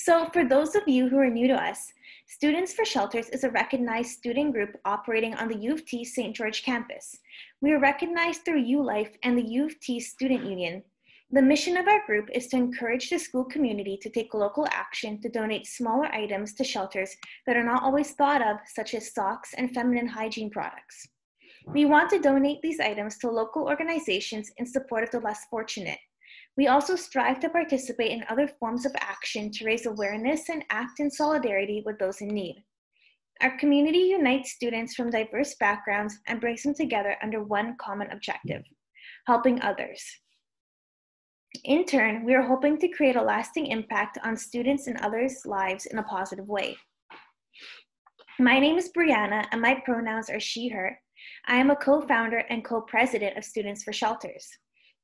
So, for those of you who are new to us, Students for Shelters is a recognized student group operating on the U of T St. George campus. We are recognized through ULife and the U of T Student Union. The mission of our group is to encourage the school community to take local action to donate smaller items to shelters that are not always thought of, such as socks and feminine hygiene products. We want to donate these items to local organizations in support of the less fortunate. We also strive to participate in other forms of action to raise awareness and act in solidarity with those in need. Our community unites students from diverse backgrounds and brings them together under one common objective helping others. In turn, we are hoping to create a lasting impact on students and others' lives in a positive way. My name is Brianna, and my pronouns are she, her. I am a co founder and co president of Students for Shelters.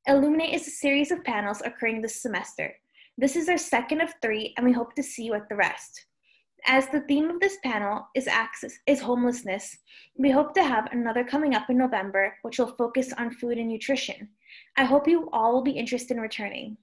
Illuminate is a series of panels occurring this semester. This is our second of three, and we hope to see you at the rest. As the theme of this panel is access is homelessness, we hope to have another coming up in November, which will focus on food and nutrition. I hope you all will be interested in returning.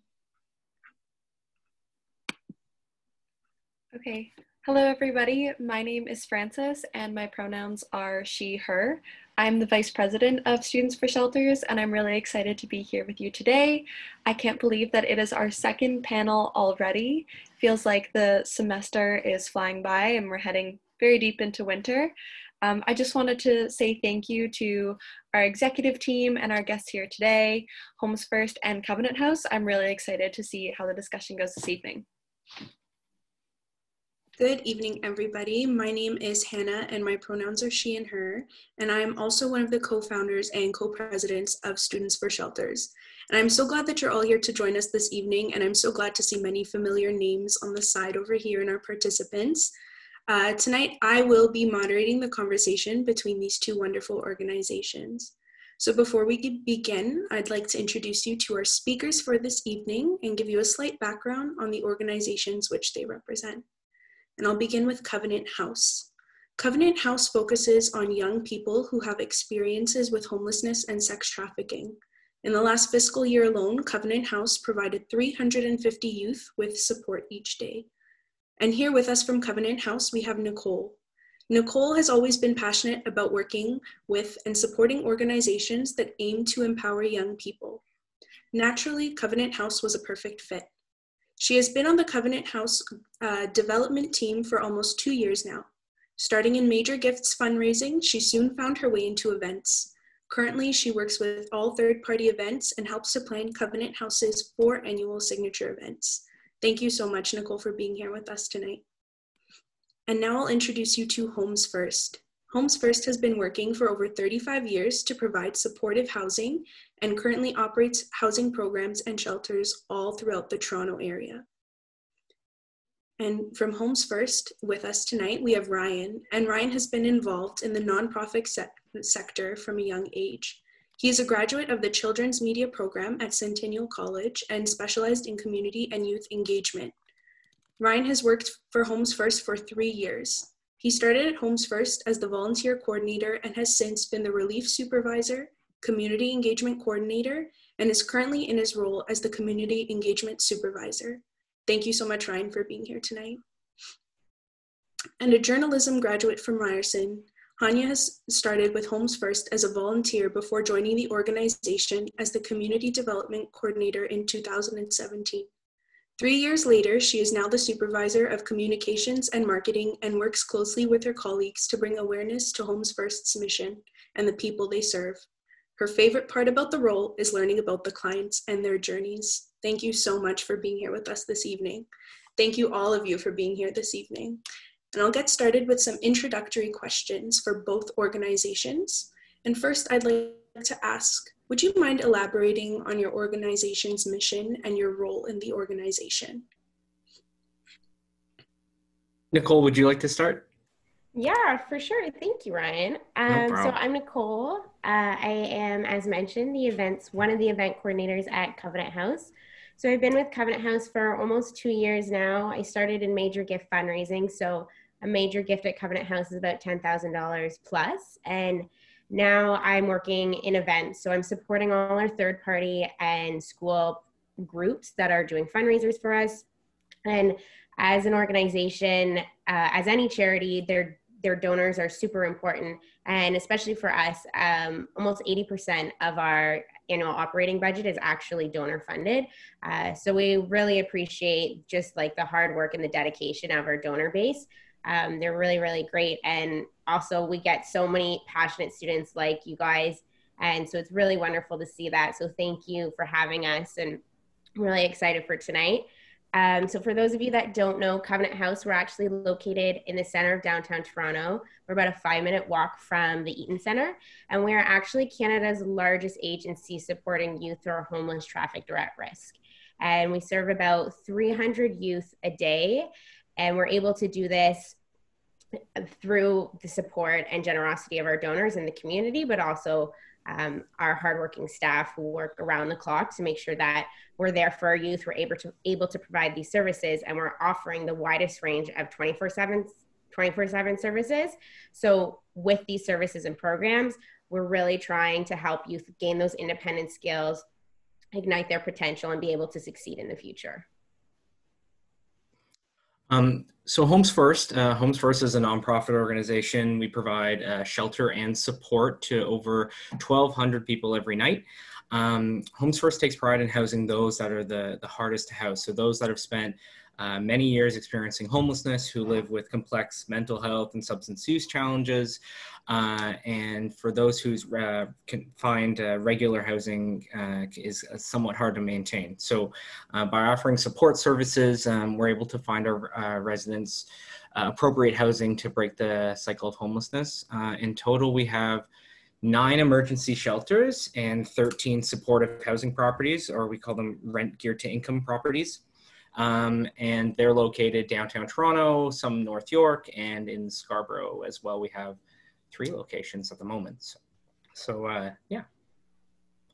Okay. Hello, everybody. My name is Frances, and my pronouns are she, her. I'm the Vice President of Students for Shelters, and I'm really excited to be here with you today. I can't believe that it is our second panel already. Feels like the semester is flying by and we're heading very deep into winter. Um, I just wanted to say thank you to our executive team and our guests here today, Homes First and Covenant House. I'm really excited to see how the discussion goes this evening. Good evening, everybody. My name is Hannah, and my pronouns are she and her. And I'm also one of the co founders and co presidents of Students for Shelters. And I'm so glad that you're all here to join us this evening. And I'm so glad to see many familiar names on the side over here in our participants. Uh, tonight, I will be moderating the conversation between these two wonderful organizations. So before we begin, I'd like to introduce you to our speakers for this evening and give you a slight background on the organizations which they represent and I'll begin with Covenant House. Covenant House focuses on young people who have experiences with homelessness and sex trafficking. In the last fiscal year alone, Covenant House provided 350 youth with support each day. And here with us from Covenant House, we have Nicole. Nicole has always been passionate about working with and supporting organizations that aim to empower young people. Naturally, Covenant House was a perfect fit. She has been on the Covenant House uh, development team for almost two years now. Starting in major gifts fundraising, she soon found her way into events. Currently, she works with all third party events and helps to plan Covenant House's four annual signature events. Thank you so much, Nicole, for being here with us tonight. And now I'll introduce you to Homes First. Homes First has been working for over 35 years to provide supportive housing and currently operates housing programs and shelters all throughout the Toronto area. And from Homes First with us tonight, we have Ryan. And Ryan has been involved in the nonprofit se sector from a young age. He is a graduate of the Children's Media Program at Centennial College and specialized in community and youth engagement. Ryan has worked for Homes First for three years. He started at Homes First as the volunteer coordinator and has since been the relief supervisor, community engagement coordinator, and is currently in his role as the community engagement supervisor. Thank you so much, Ryan, for being here tonight. And a journalism graduate from Ryerson, Hanya has started with Homes First as a volunteer before joining the organization as the community development coordinator in 2017. Three years later, she is now the supervisor of communications and marketing and works closely with her colleagues to bring awareness to Homes First's mission and the people they serve. Her favorite part about the role is learning about the clients and their journeys. Thank you so much for being here with us this evening. Thank you all of you for being here this evening. And I'll get started with some introductory questions for both organizations. And first, I'd like to ask would you mind elaborating on your organization's mission and your role in the organization? Nicole, would you like to start? Yeah, for sure. Thank you, Ryan. Um, no so I'm Nicole. Uh, I am, as mentioned, the events one of the event coordinators at Covenant House. So I've been with Covenant House for almost two years now. I started in major gift fundraising. So a major gift at Covenant House is about ten thousand dollars plus, and now I'm working in events. So I'm supporting all our third party and school groups that are doing fundraisers for us. And as an organization, uh, as any charity, their their donors are super important, and especially for us, um, almost 80% of our annual operating budget is actually donor funded. Uh, so we really appreciate just like the hard work and the dedication of our donor base. Um, they're really, really great. And also, we get so many passionate students like you guys. And so it's really wonderful to see that. So thank you for having us. And I'm really excited for tonight. Um, so for those of you that don't know, Covenant House, we're actually located in the center of downtown Toronto. We're about a five minute walk from the Eaton Center. And we are actually Canada's largest agency supporting youth who are homeless, trafficked, or at risk. And we serve about 300 youth a day. And we're able to do this through the support and generosity of our donors in the community, but also um, our hardworking staff who work around the clock to make sure that we're there for our youth. We're able to able to provide these services, and we're offering the widest range of 24 7 24 7 services. So with these services and programs, we're really trying to help youth gain those independent skills, ignite their potential, and be able to succeed in the future. Um, so Homes First, uh, Homes First is a nonprofit organization. We provide uh, shelter and support to over 1,200 people every night. Um, Homes First takes pride in housing those that are the, the hardest to house. So those that have spent uh, many years experiencing homelessness, who live with complex mental health and substance use challenges, uh, and for those who uh, can find uh, regular housing uh, is somewhat hard to maintain. So by offering support services, um, we're able to find our residents appropriate housing to break the cycle of homelessness. in total, we have nine emergency shelters and 13 supportive housing properties, or we call them rent geared to income properties. Um, and they're located downtown Toronto, some North York, and in Scarborough as well. We have three locations at the moment. So, so uh, yeah.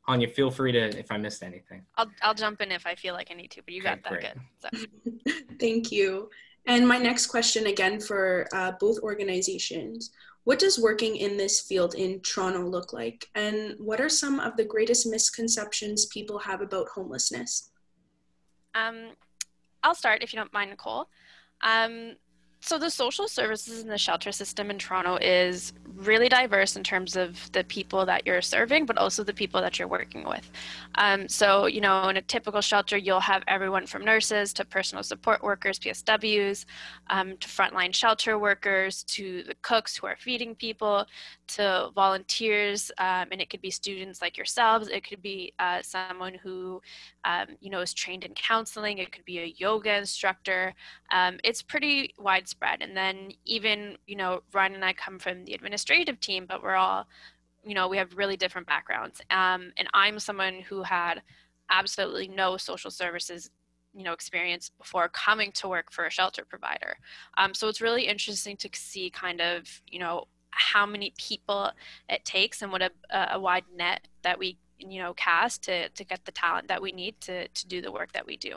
Hanya, feel free to if I missed anything. I'll I'll jump in if I feel like I need to, but you okay, got that great. good. So. Thank you. And my next question again for uh, both organizations. What does working in this field in Toronto look like? And what are some of the greatest misconceptions people have about homelessness? Um, I'll start if you don't mind, Nicole. Um, so the social services in the shelter system in Toronto is really diverse in terms of the people that you're serving, but also the people that you're working with. Um, so, you know, in a typical shelter, you'll have everyone from nurses to personal support workers, PSWs, um, to frontline shelter workers, to the cooks who are feeding people, to volunteers, um, and it could be students like yourselves. It could be uh, someone who, um, you know, is trained in counseling. It could be a yoga instructor. Um, it's pretty widespread. And then even, you know, Ryan and I come from the administrative team, but we're all, you know, we have really different backgrounds. Um, and I'm someone who had absolutely no social services you know experience before coming to work for a shelter provider um, so it's really interesting to see kind of you know how many people it takes and what a, a wide net that we you know cast to to get the talent that we need to to do the work that we do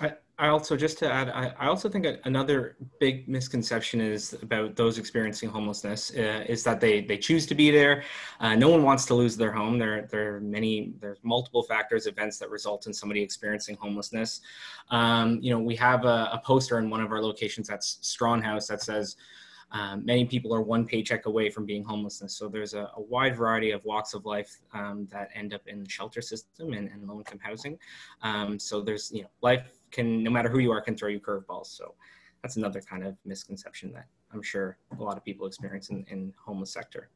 I, also just to add I, I also think another big misconception is about those experiencing homelessness uh, is that they they choose to be there uh, no one wants to lose their home there there are many there's multiple factors events that result in somebody experiencing homelessness um, you know we have a, a poster in one of our locations that's Strachan House that says um, many people are one paycheck away from being homelessness. So there's a, a wide variety of walks of life um, that end up in the shelter system and, and low income housing. Um, so there's, you know, life can, no matter who you are, can throw you curveballs. So that's another kind of misconception that I'm sure a lot of people experience in, in homeless sector.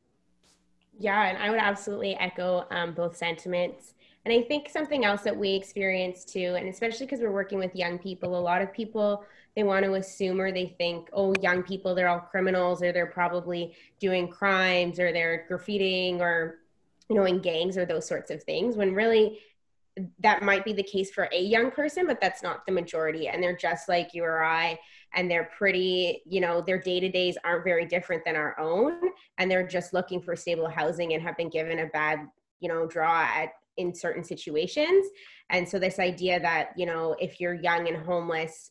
Yeah, and I would absolutely echo um, both sentiments. And I think something else that we experience too, and especially because we're working with young people, a lot of people they want to assume or they think, oh, young people, they're all criminals or they're probably doing crimes or they're graffitiing or, you know, in gangs or those sorts of things. When really that might be the case for a young person, but that's not the majority. And they're just like you or I, and they're pretty, you know, their day to days aren't very different than our own. And they're just looking for stable housing and have been given a bad, you know, draw at in certain situations. And so this idea that, you know, if you're young and homeless,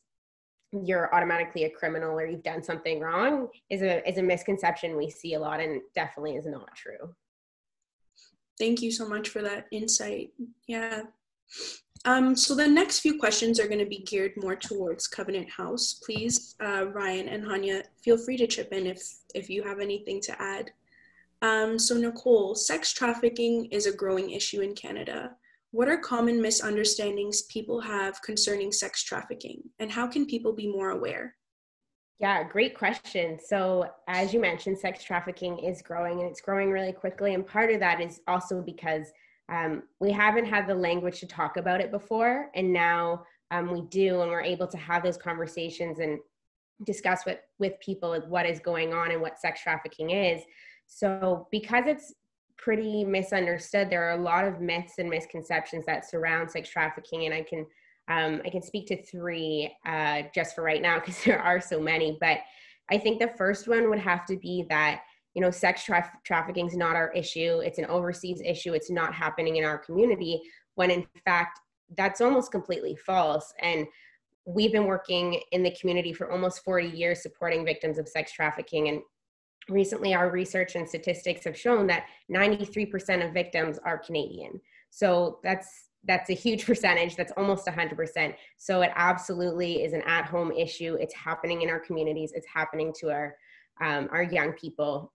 you're automatically a criminal or you've done something wrong is a is a misconception we see a lot and definitely is not true. Thank you so much for that insight. Yeah. Um, so the next few questions are going to be geared more towards Covenant House. Please, uh, Ryan and Hanya, feel free to chip in if, if you have anything to add. Um, so Nicole, sex trafficking is a growing issue in Canada. What are common misunderstandings people have concerning sex trafficking and how can people be more aware? Yeah, great question. So, as you mentioned, sex trafficking is growing and it's growing really quickly. And part of that is also because um, we haven't had the language to talk about it before. And now um, we do, and we're able to have those conversations and discuss with, with people what is going on and what sex trafficking is. So, because it's pretty misunderstood, there are a lot of myths and misconceptions that surround sex trafficking, and I can um, I can speak to three uh, just for right now because there are so many. But I think the first one would have to be that you know sex tra- trafficking is not our issue; it's an overseas issue. It's not happening in our community. When in fact that's almost completely false. And we've been working in the community for almost 40 years supporting victims of sex trafficking and recently our research and statistics have shown that 93% of victims are canadian so that's that's a huge percentage that's almost 100% so it absolutely is an at-home issue. It's happening in our communities. It's happening to our um, our young people.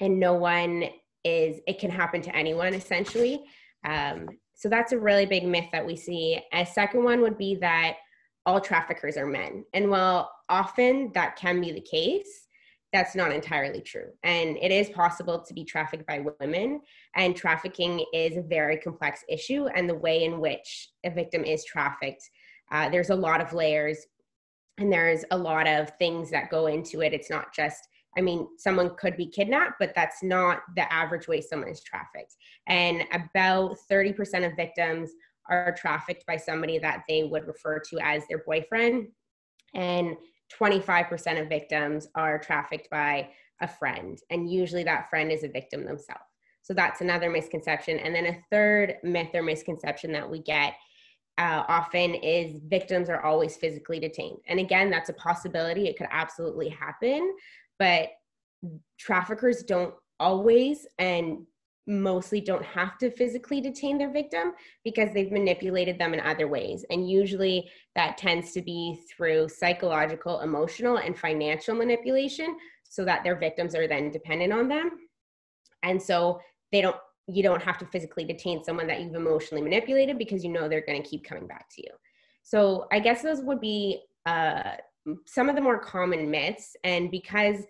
And no one is it can happen to anyone essentially. Um, so that's a really big myth that we see. A second one would be that all traffickers are men. And while often that can be the case that's not entirely true. And it is possible to be trafficked by women, and trafficking is a very complex issue. And the way in which a victim is trafficked, uh, there's a lot of layers and there's a lot of things that go into it. It's not just, I mean, someone could be kidnapped, but that's not the average way someone is trafficked. And about 30% of victims are trafficked by somebody that they would refer to as their boyfriend. And 25% of victims are trafficked by a friend, and usually that friend is a victim themselves. So that's another misconception. And then a third myth or misconception that we get uh, often is victims are always physically detained. And again, that's a possibility. It could absolutely happen, but traffickers don't always and mostly don't have to physically detain their victim because they've manipulated them in other ways. And usually that tends to be through psychological, emotional, and financial manipulation so that their victims are then dependent on them. And so they don't you don't have to physically detain someone that you've emotionally manipulated because you know they're going to keep coming back to you. So I guess those would be uh, some of the more common myths. And because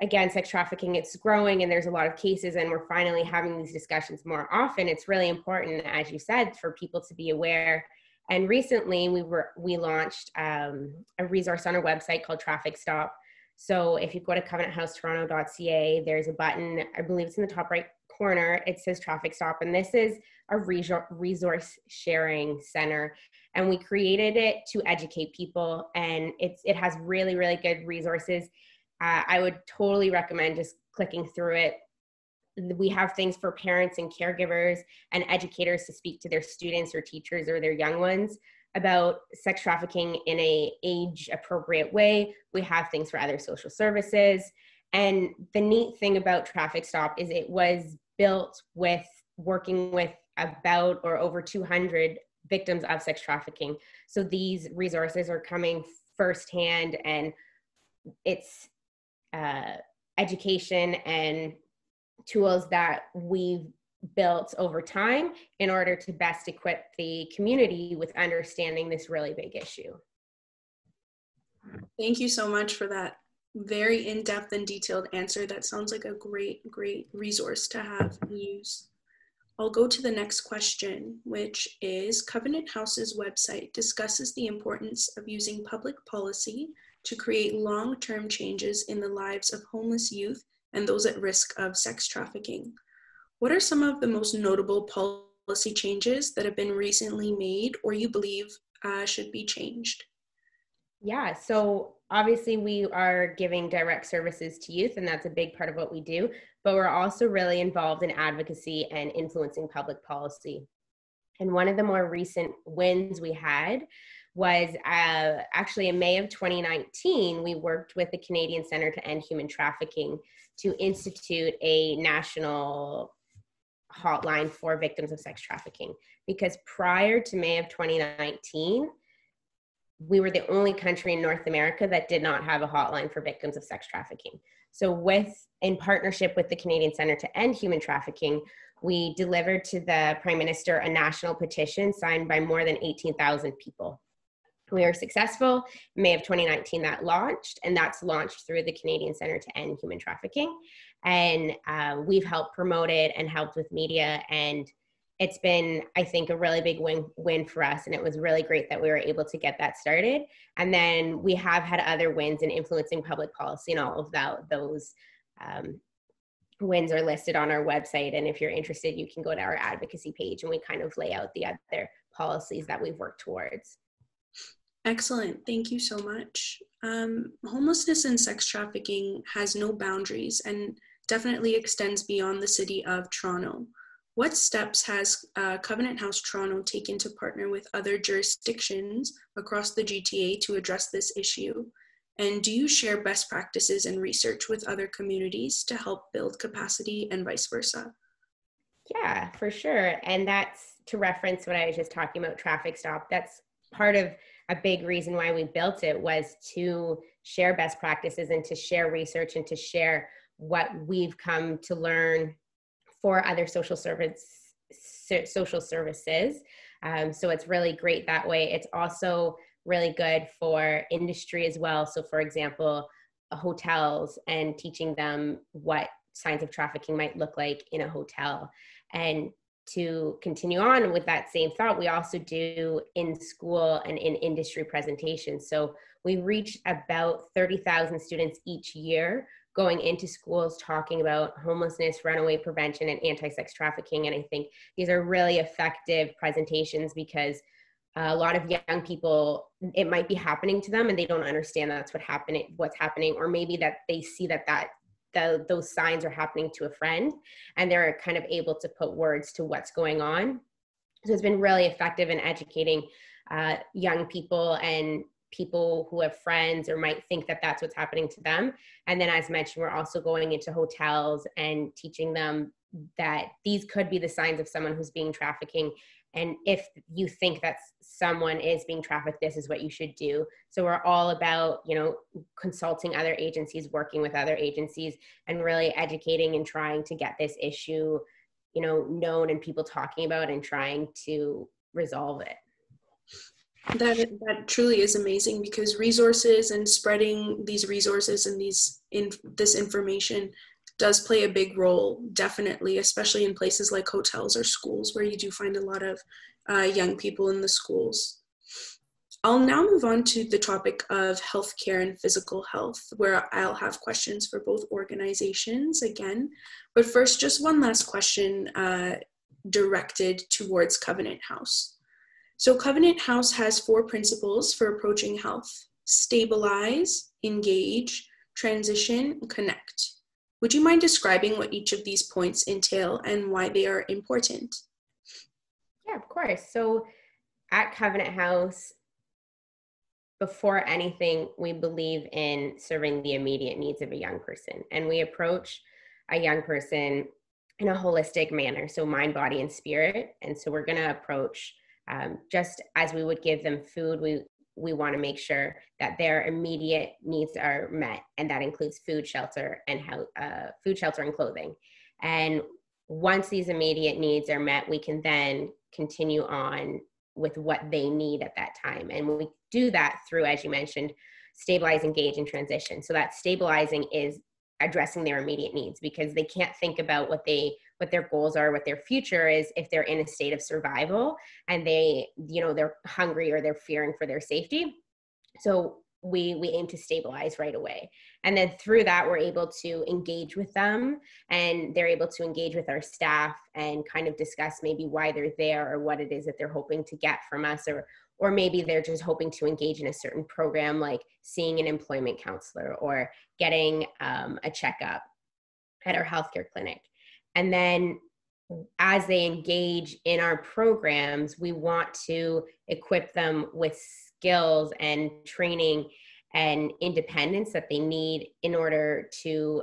again sex trafficking it's growing and there's a lot of cases and we're finally having these discussions more often. It's really important as you said for people to be aware. And recently we were we launched um, a resource on our website called traffic stop. So if you go to covenanthousetoronto.ca there's a button i believe it's in the top right corner. It says traffic stop and this is a resource sharing center. And we created it to educate people and it's it has really really good resources uh, I would totally recommend just clicking through it. We have things for parents and caregivers and educators to speak to their students or teachers or their young ones about sex trafficking in a age appropriate way. We have things for other social services. And the neat thing about Traffic Stop is it was built with working with about or over 200 victims of sex trafficking. So these resources are coming firsthand and it's uh, education and tools that we've built over time in order to best equip the community with understanding this really big issue. Thank you so much for that very in-depth and detailed answer. That sounds like a great, great resource to have and use. I'll go to the next question, which is Covenant House's website discusses the importance of using public policy to create long term changes in the lives of homeless youth and those at risk of sex trafficking. What are some of the most notable policy changes that have been recently made or you believe uh, should be changed? Yeah, so obviously we are giving direct services to youth, and that's a big part of what we do, but we're also really involved in advocacy and influencing public policy. And one of the more recent wins we had was uh, actually in May of 2019, we worked with the Canadian Center to End Human Trafficking to institute a national hotline for victims of sex trafficking because prior to May of 2019, we were the only country in North America that did not have a hotline for victims of sex trafficking. So, with in partnership with the Canadian Center to End Human Trafficking, we delivered to the Prime Minister a national petition signed by more than 18,000 people. We were successful. May of 2019, that launched, and that's launched through the Canadian Center to End Human Trafficking. And uh, we've helped promote it and helped with media and it's been i think a really big win win for us and it was really great that we were able to get that started and then we have had other wins in influencing public policy and all of that those um, wins are listed on our website and if you're interested you can go to our advocacy page and we kind of lay out the other policies that we've worked towards excellent thank you so much um, homelessness and sex trafficking has no boundaries and definitely extends beyond the city of toronto what steps has uh, Covenant House Toronto taken to partner with other jurisdictions across the GTA to address this issue? And do you share best practices and research with other communities to help build capacity and vice versa? Yeah, for sure. And that's to reference what I was just talking about traffic stop. That's part of a big reason why we built it was to share best practices and to share research and to share what we've come to learn for other social service social services. Um, so it's really great that way. It's also really good for industry as well. So, for example, hotels and teaching them what signs of trafficking might look like in a hotel. And to continue on with that same thought, we also do in school and in industry presentations. So we reach about 30,000 students each year going into schools talking about homelessness, runaway prevention, and anti sex trafficking. And I think these are really effective presentations because a lot of young people it might be happening to them and they don't understand that's what happening what's happening or maybe that they see that that the, those signs are happening to a friend and they're kind of able to put words to what's going on so it's been really effective in educating uh, young people and people who have friends or might think that that's what's happening to them. And then, as mentioned, we're also going into hotels and teaching them that these could be the signs of someone who's being trafficking. And if you think that someone is being trafficked, this is what you should do. So we're all about, you know, consulting other agencies, working with other agencies, and really educating and trying to get this issue, you know, known and people talking about and trying to resolve it. That that truly is amazing because resources and spreading these resources and these in this information does play a big role, definitely, especially in places like hotels or schools where you do find a lot of uh, young people in the schools. I'll now move on to the topic of healthcare and physical health, where I'll have questions for both organizations again. But first, just one last question uh, directed towards Covenant House. So, Covenant House has four principles for approaching health stabilize, engage, transition, connect. Would you mind describing what each of these points entail and why they are important? Yeah, of course. So, at Covenant House, before anything, we believe in serving the immediate needs of a young person. And we approach a young person in a holistic manner, so mind, body, and spirit. And so we're going to approach um, just as we would give them food, we we want to make sure that their immediate needs are met, and that includes food, shelter, and health, uh, food, shelter, and clothing. And once these immediate needs are met, we can then continue on with what they need at that time. And we do that through, as you mentioned, stabilize, engage, and transition. So that stabilizing is addressing their immediate needs because they can't think about what they what their goals are what their future is if they're in a state of survival and they you know they're hungry or they're fearing for their safety. So we we aim to stabilize right away. And then through that we're able to engage with them and they're able to engage with our staff and kind of discuss maybe why they're there or what it is that they're hoping to get from us or or maybe they're just hoping to engage in a certain program like seeing an employment counselor or getting um, a checkup at our healthcare clinic and then as they engage in our programs we want to equip them with skills and training and independence that they need in order to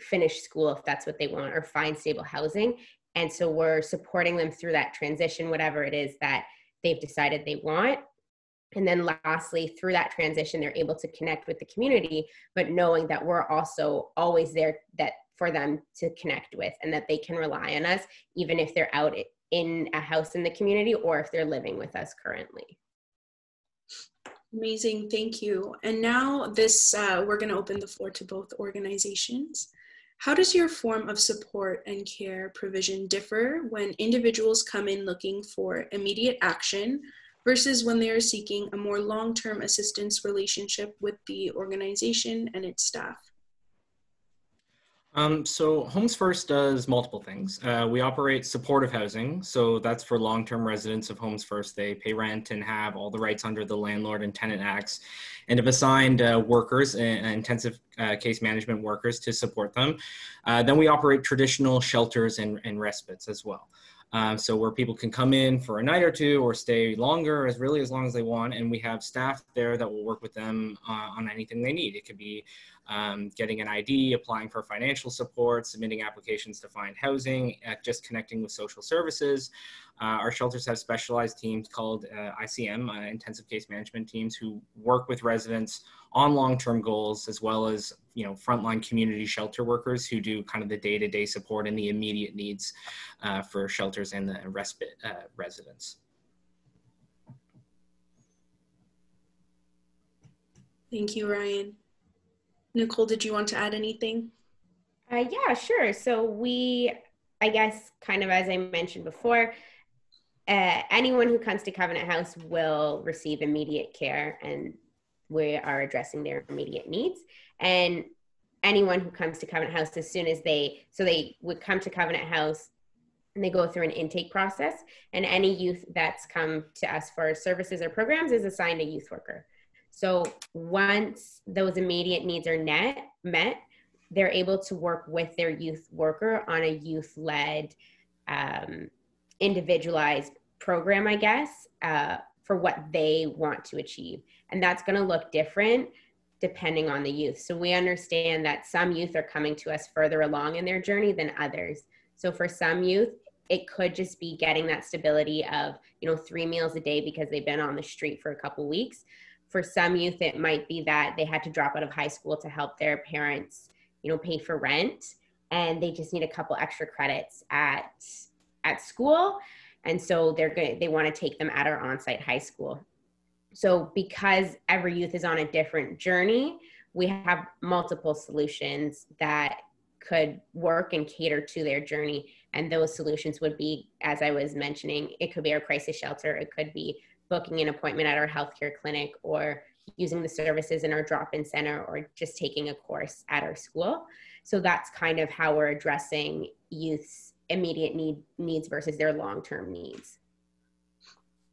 finish school if that's what they want or find stable housing And so we're supporting them through that transition, whatever it is that they've decided they want. And then lastly, through that transition, they're able to connect with the community, but knowing that we're also always there that for them to connect with and that they can rely on us, even if they're out in a house in the community or if they're living with us currently. Amazing, thank you. And now this, uh, we're gonna open the floor to both organizations. How does your form of support and care provision differ when individuals come in looking for immediate action versus when they are seeking a more long-term assistance relationship with the organization and its staff? Um, so Homes First does multiple things. Uh, we operate supportive housing, so that's for long-term residents of Homes First. They pay rent and have all the rights under the Landlord and Tenant Acts, and have assigned uh, workers, uh, intensive uh, case management workers, to support them. Uh, then we operate traditional shelters and, and respites as well. Um, so where people can come in for a night or two or stay longer, as really as long as they want, and we have staff there that will work with them uh, on anything they need. It could be um, getting an ID, applying for financial support, submitting applications to find housing, uh, just connecting with social services. Uh, our shelters have specialized teams called uh, ICM, uh, intensive case management teams, who work with residents on long-term goals, as well as you know frontline community shelter workers who do kind of the day-to-day support and the immediate needs uh, for shelters and the respite uh, residents. Thank you, Ryan. Nicole, did you want to add anything? Uh, yeah, sure. So we, I guess, kind of as I mentioned before, uh, anyone who comes to Covenant House will receive immediate care, and we are addressing their immediate needs. And anyone who comes to Covenant House, as soon as they, so they would come to Covenant House and they go through an intake process, and any youth that's come to us for services or programs is assigned a youth worker. So once those immediate needs are net, met, they're able to work with their youth worker on a youth led, um, individualized program, I guess, uh, for what they want to achieve. And that's going to look different depending on the youth. So we understand that some youth are coming to us further along in their journey than others. So for some youth, it could just be getting that stability of, you know, three meals a day because they've been on the street for a couple weeks for some youth it might be that they had to drop out of high school to help their parents you know pay for rent and they just need a couple extra credits at at school. And so they're going they want to take them at our on-site high school. So because every youth is on a different journey we have multiple solutions that could work and cater to their journey. And those solutions would be as i was mentioning it could be our crisis shelter it could be booking an appointment at our healthcare clinic or using the services in our drop-in center or just taking a course at our school. So that's kind of how we're addressing youth's immediate need, needs versus their long-term needs.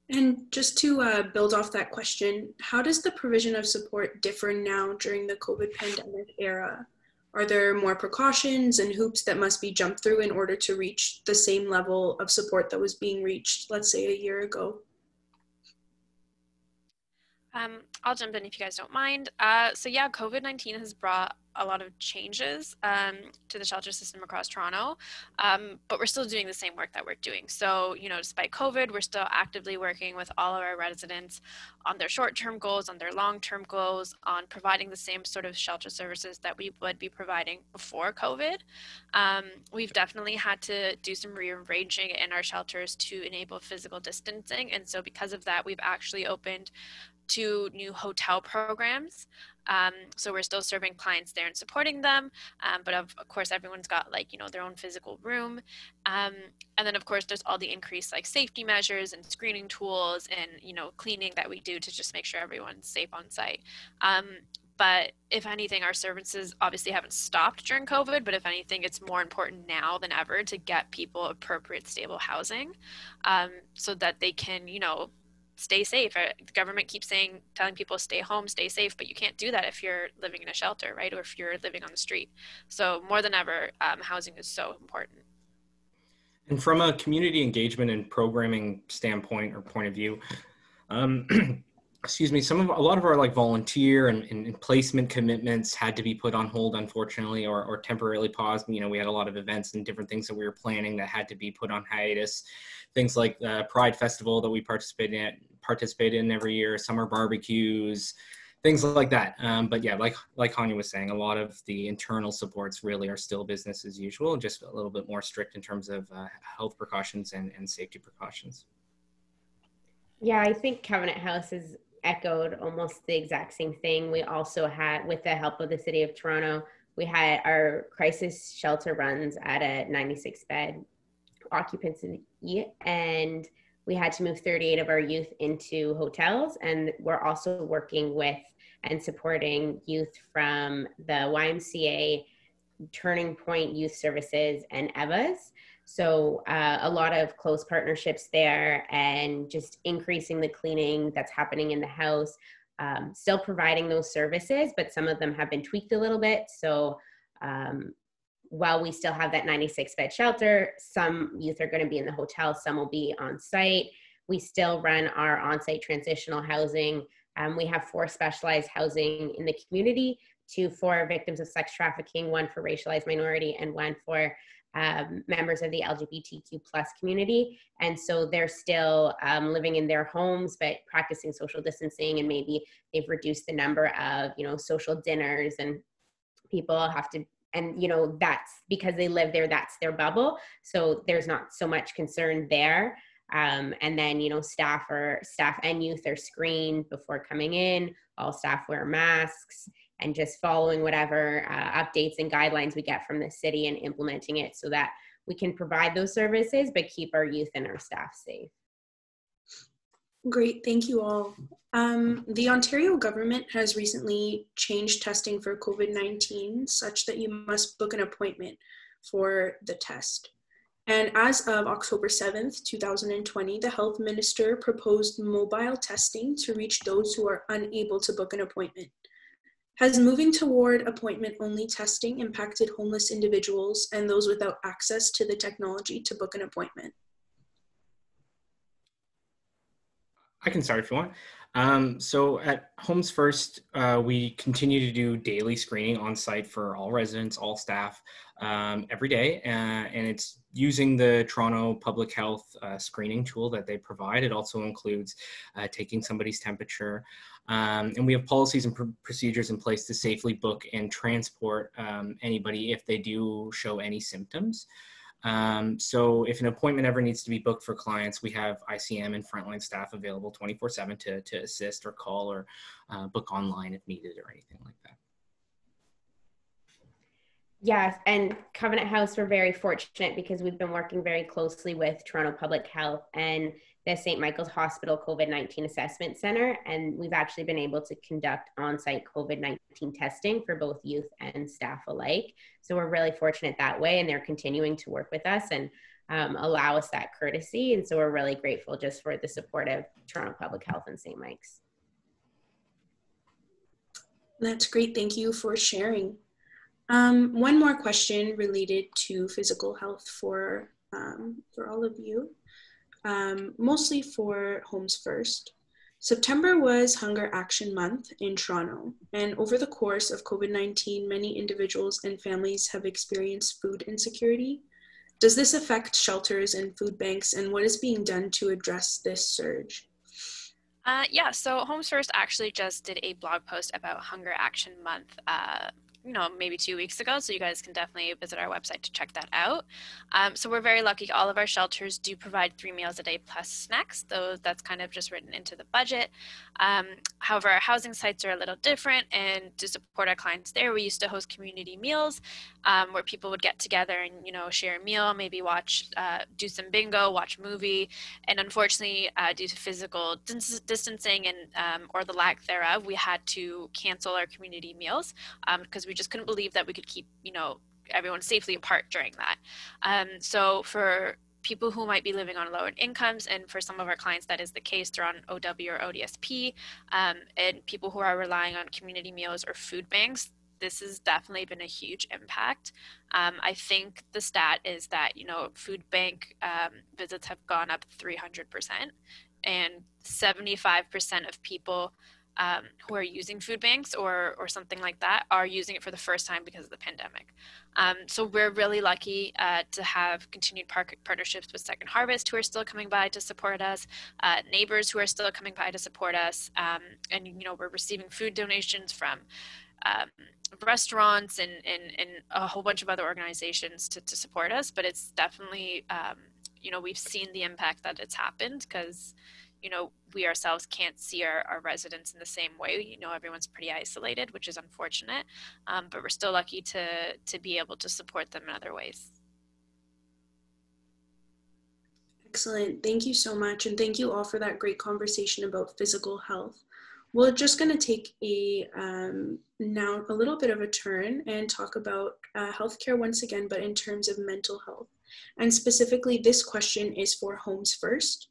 And just to uh, build off that question, how does the provision of support differ now during the COVID pandemic era? Are there more precautions and hoops that must be jumped through in order to reach the same level of support that was being reached, let's say, a year ago? Um, I'll jump in if you guys don't mind. Uh, so yeah, COVID-19 has brought a lot of changes um, to the shelter system across Toronto, um, but we're still doing the same work that we're doing. So, you know, despite COVID, we're still actively working with all of our residents on their short-term goals, on their long-term goals, on providing the same sort of shelter services that we would be providing before COVID. Um, we've definitely had to do some rearranging in our shelters to enable physical distancing, and so because of that, we've actually opened two new hotel programs. Um, so we're still serving clients there and supporting them, um, but of, of, course everyone's got like you know their own physical room, um, and then of course there's all the increased like safety measures and screening tools and you know cleaning that we do to just make sure everyone's safe on site. Um, but if anything, our services obviously haven't stopped during COVID, but if anything, it's more important now than ever to get people appropriate, stable housing um, so that they can, you know, stay safe. Uh, the government keeps saying, telling people stay home, stay safe, but you can't do that if you're living in a shelter, right? Or if you're living on the street. So more than ever, um, housing is so important. And from a community engagement and programming standpoint or point of view, um, excuse me, some of a lot of our like volunteer and, and, placement commitments had to be put on hold, unfortunately, or, or temporarily paused. You know, we had a lot of events and different things that we were planning that had to be put on hiatus. Things like the Pride Festival that we participate in, participate in every year, summer barbecues, things like that. Um, but yeah, like like Hanya was saying, a lot of the internal supports really are still business as usual, just a little bit more strict in terms of uh, health precautions and, and safety precautions. Yeah, I think Covenant House is echoed almost the exact same thing. We also had, with the help of the city of Toronto, we had our crisis shelter runs at a 96 bed occupancy, and we had to move 38 of our youth into hotels. And we're also working with and supporting youth from the YMCA, Turning Point Youth Services, and Eva's so uh, a lot of close partnerships there and just increasing the cleaning that's happening in the house. Um, still providing those services, but some of them have been tweaked a little bit. So um, while we still have that 96 bed shelter, some youth are going to be in the hotel, some will be on site. We still run our on site transitional housing. Um, we have four specialized housing in the community two for victims of sex trafficking, one for racialized minority, and one for um, members of the LGBTQ plus community. And so they're still um, living in their homes, but practicing social distancing and maybe they've reduced the number of, you know, social dinners and people have to, and, you know, that's because they live there, that's their bubble. So there's not so much concern there. Um, and then, you know, staff or staff and youth are screened before coming in. All staff wear masks and just following whatever uh, updates and guidelines we get from the city and implementing it so that we can provide those services but keep our youth and our staff safe. Great, thank you all. Um, the Ontario government has recently changed testing for COVID 19 such that you must book an appointment for the test. And as of October 7th, 2020, the health minister proposed mobile testing to reach those who are unable to book an appointment. Has moving toward appointment only testing impacted homeless individuals and those without access to the technology to book an appointment? I can start if you want. Um, so at Homes First, uh, we continue to do daily screening on site for all residents, all staff, um, every day, uh, and it's using the Toronto Public Health uh, screening tool that they provide. It also includes uh, taking somebody's temperature, um, and we have policies and pr procedures in place to safely book and transport um, anybody if they do show any symptoms. Um, so if an appointment ever needs to be booked for clients, we have ICM and frontline staff available 24 seven to, to assist or call or uh, book online if needed or anything like that. Yes, and Covenant House, we're very fortunate because we've been working very closely with Toronto Public Health and the St. Michael's Hospital COVID 19 Assessment Center. And we've actually been able to conduct on site COVID 19 testing for both youth and staff alike. So we're really fortunate that way. And they're continuing to work with us and um, allow us that courtesy. And so we're really grateful just for the support of Toronto Public Health and St. Mike's. That's great. Thank you for sharing. Um, one more question related to physical health for um, for all of you um, mostly for Homes First. September was Hunger Action Month in Toronto, and over the course of COVID 19, many individuals and families have experienced food insecurity. Does this affect shelters and food banks, and what is being done to address this surge? Uh, yeah, so Homes First actually just did a blog post about Hunger Action Month uh, you know, maybe two weeks ago. So you guys can definitely visit our website to check that out. Um, so we're very lucky. All of our shelters do provide three meals a day plus snacks, though that's kind of just written into the budget. Um, however, our housing sites are a little different, and to support our clients there, we used to host community meals um, where people would get together and you know share a meal, maybe watch, uh, do some bingo, watch a movie, and unfortunately, uh, due to physical dis- distancing and um, or the lack thereof, we had to cancel our community meals because um, we just couldn't believe that we could keep, you know, everyone safely apart during that. Um, so for people who might be living on lower incomes, and for some of our clients, that is the case. They're on OW or ODSP, um, and people who are relying on community meals or food banks. This has definitely been a huge impact. Um, I think the stat is that you know food bank um, visits have gone up 300 percent and 75% of people um, who are using food banks or, or something like that are using it for the first time because of the pandemic. Um, so we're really lucky uh, to have continued par- partnerships with Second Harvest who are still coming by to support us, uh, neighbors who are still coming by to support us, um, and you know we're receiving food donations from um, restaurants and, and, and a whole bunch of other organizations to, to support us. But it's definitely um, you know we've seen the impact that it's happened because you know, we ourselves can't see our, our residents in the same way. You know, everyone's pretty isolated, which is unfortunate, um, but we're still lucky to, to be able to support them in other ways. Excellent. Thank you so much. And thank you all for that great conversation about physical health. We're just going to take a um, now a little bit of a turn and talk about uh, healthcare once again, but in terms of mental health. And specifically, this question is for Homes First.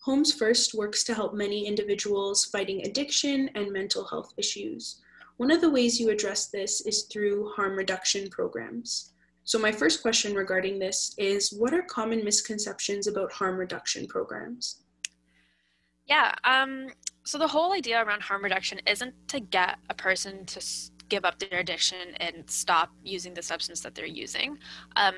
Homes First works to help many individuals fighting addiction and mental health issues. One of the ways you address this is through harm reduction programs. So my first question regarding this is, what are common misconceptions about harm reduction programs? Yeah, um, so the whole idea around harm reduction isn't to get a person to give up their addiction and stop using the substance that they're using. Um,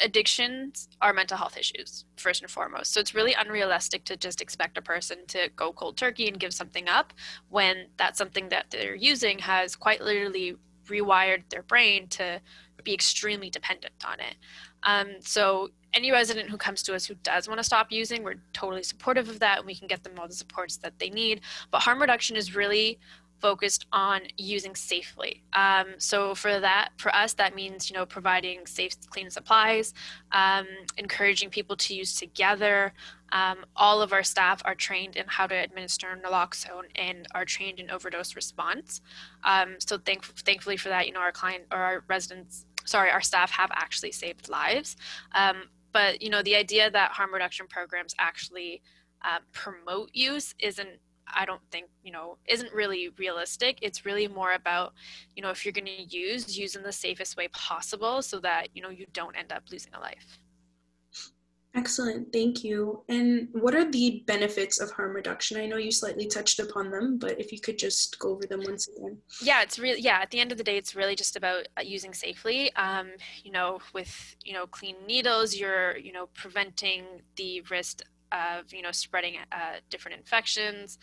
addictions are mental health issues first and foremost so it's really unrealistic to just expect a person to go cold turkey and give something up when that's something that they're using has quite literally rewired their brain to be extremely dependent on it um, so any resident who comes to us who does want to stop using we're totally supportive of that and we can get them all the supports that they need but harm reduction is really focused on using safely. Um, so for that, for us, that means you know providing safe, clean supplies, um, encouraging people to use together. Um, all of our staff are trained in how to administer naloxone and are trained in overdose response. Um, so thank, thankfully for that, you know our client or our residents, sorry, our staff have actually saved lives. Um, but you know the idea that harm reduction programs actually uh, promote use isn't I don't think, you know, isn't really realistic. It's really more about, you know, if you're going to use, use in the safest way possible so that, you know, you don't end up losing a life. Excellent, thank you. And what are the benefits of harm reduction? I know you slightly touched upon them, but if you could just go over them once again. Yeah, it's really yeah. At the end of the day, it's really just about uh, using safely. Um, you know, with you know clean needles, you're you know preventing the risk of you know spreading uh, different infections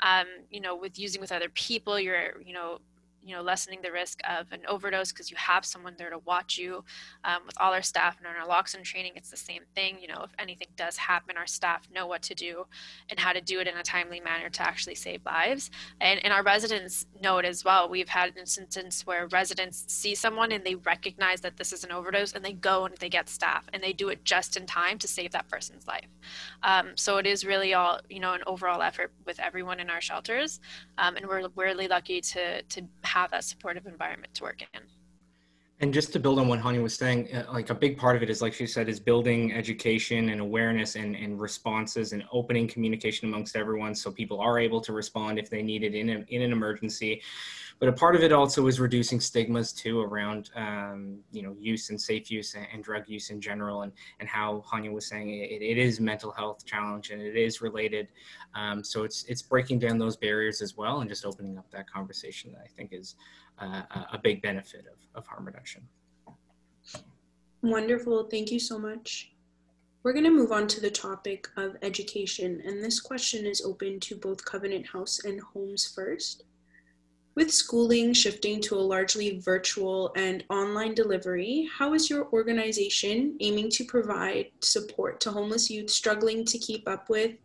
um, you know with using with other people you're you know you know lessening the risk of an overdose because you have someone there to watch you um, with all our staff and our naloxone training it's the same thing you know if anything does happen our staff know what to do and how to do it in a timely manner to actually save lives. And, and our residents know it as well. We've had instances where residents see someone and they recognize that this is an overdose and they go and they get staff and they do it just in time to save that person's life. Um, so it is really all you know an overall effort with everyone in our shelters um, and we're, really lucky to to have that supportive environment to work in. And just to build on what Hanya was saying, uh, like a big part of it is, like she said, is building education and awareness and, and responses and opening communication amongst everyone so people are able to respond if they need it in, a, in an emergency. But a part of it also is reducing stigmas too around, um, you know, use and safe use and, and, drug use in general and, and how Hanya was saying it, it is mental health challenge and it is related. Um, so it's, it's breaking down those barriers as well and just opening up that conversation that I think is uh, a big benefit of, of harm reduction. Wonderful. Thank you so much. We're going to move on to the topic of education, and this question is open to both Covenant House and Homes First. With schooling shifting to a largely virtual and online delivery, how is your organization aiming to provide support to homeless youth struggling to keep up with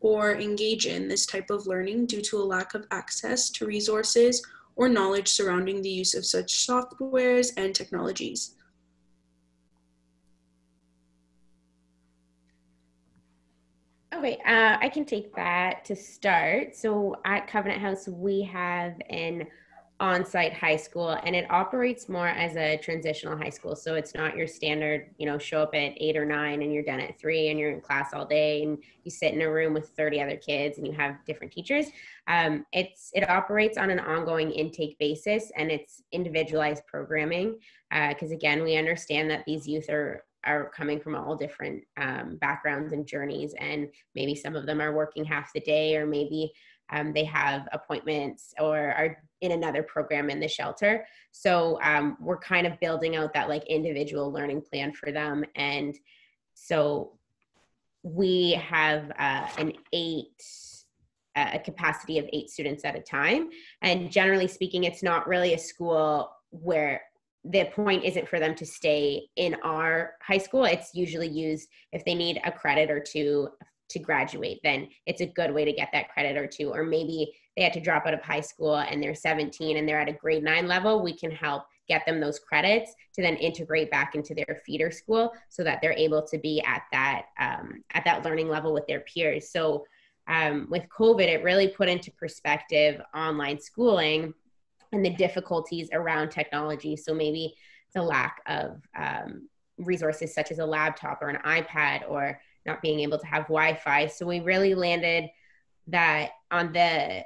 or engage in this type of learning due to a lack of access to resources or knowledge surrounding the use of such softwares and technologies. Okay, uh, I can take that to start. So at Covenant House, we have an on-site high school and it operates more as a transitional high school so it's not your standard you know show up at eight or nine and you're done at three and you're in class all day and you sit in a room with 30 other kids and you have different teachers um, it's it operates on an ongoing intake basis and it's individualized programming because uh, again we understand that these youth are are coming from all different um, backgrounds and journeys and maybe some of them are working half the day or maybe um, they have appointments or are in another program in the shelter. So um, we're kind of building out that like individual learning plan for them and so we have uh, an eight a capacity of eight students at a time. And generally speaking it's not really a school where the point isn't for them to stay in our high school. It's usually used if they need a credit or two to graduate then it's a good way to get that credit or two. Or maybe they had to drop out of high school and they're 17 and they're at a grade 9 level we can help get them those credits to then integrate back into their feeder school so that they're able to be at that um, at that learning level with their peers. So um, with covid it really put into perspective online schooling and the difficulties around technology. So maybe the lack of um, resources such as a laptop or an ipad or not being able to have wi-fi. So we really landed that on the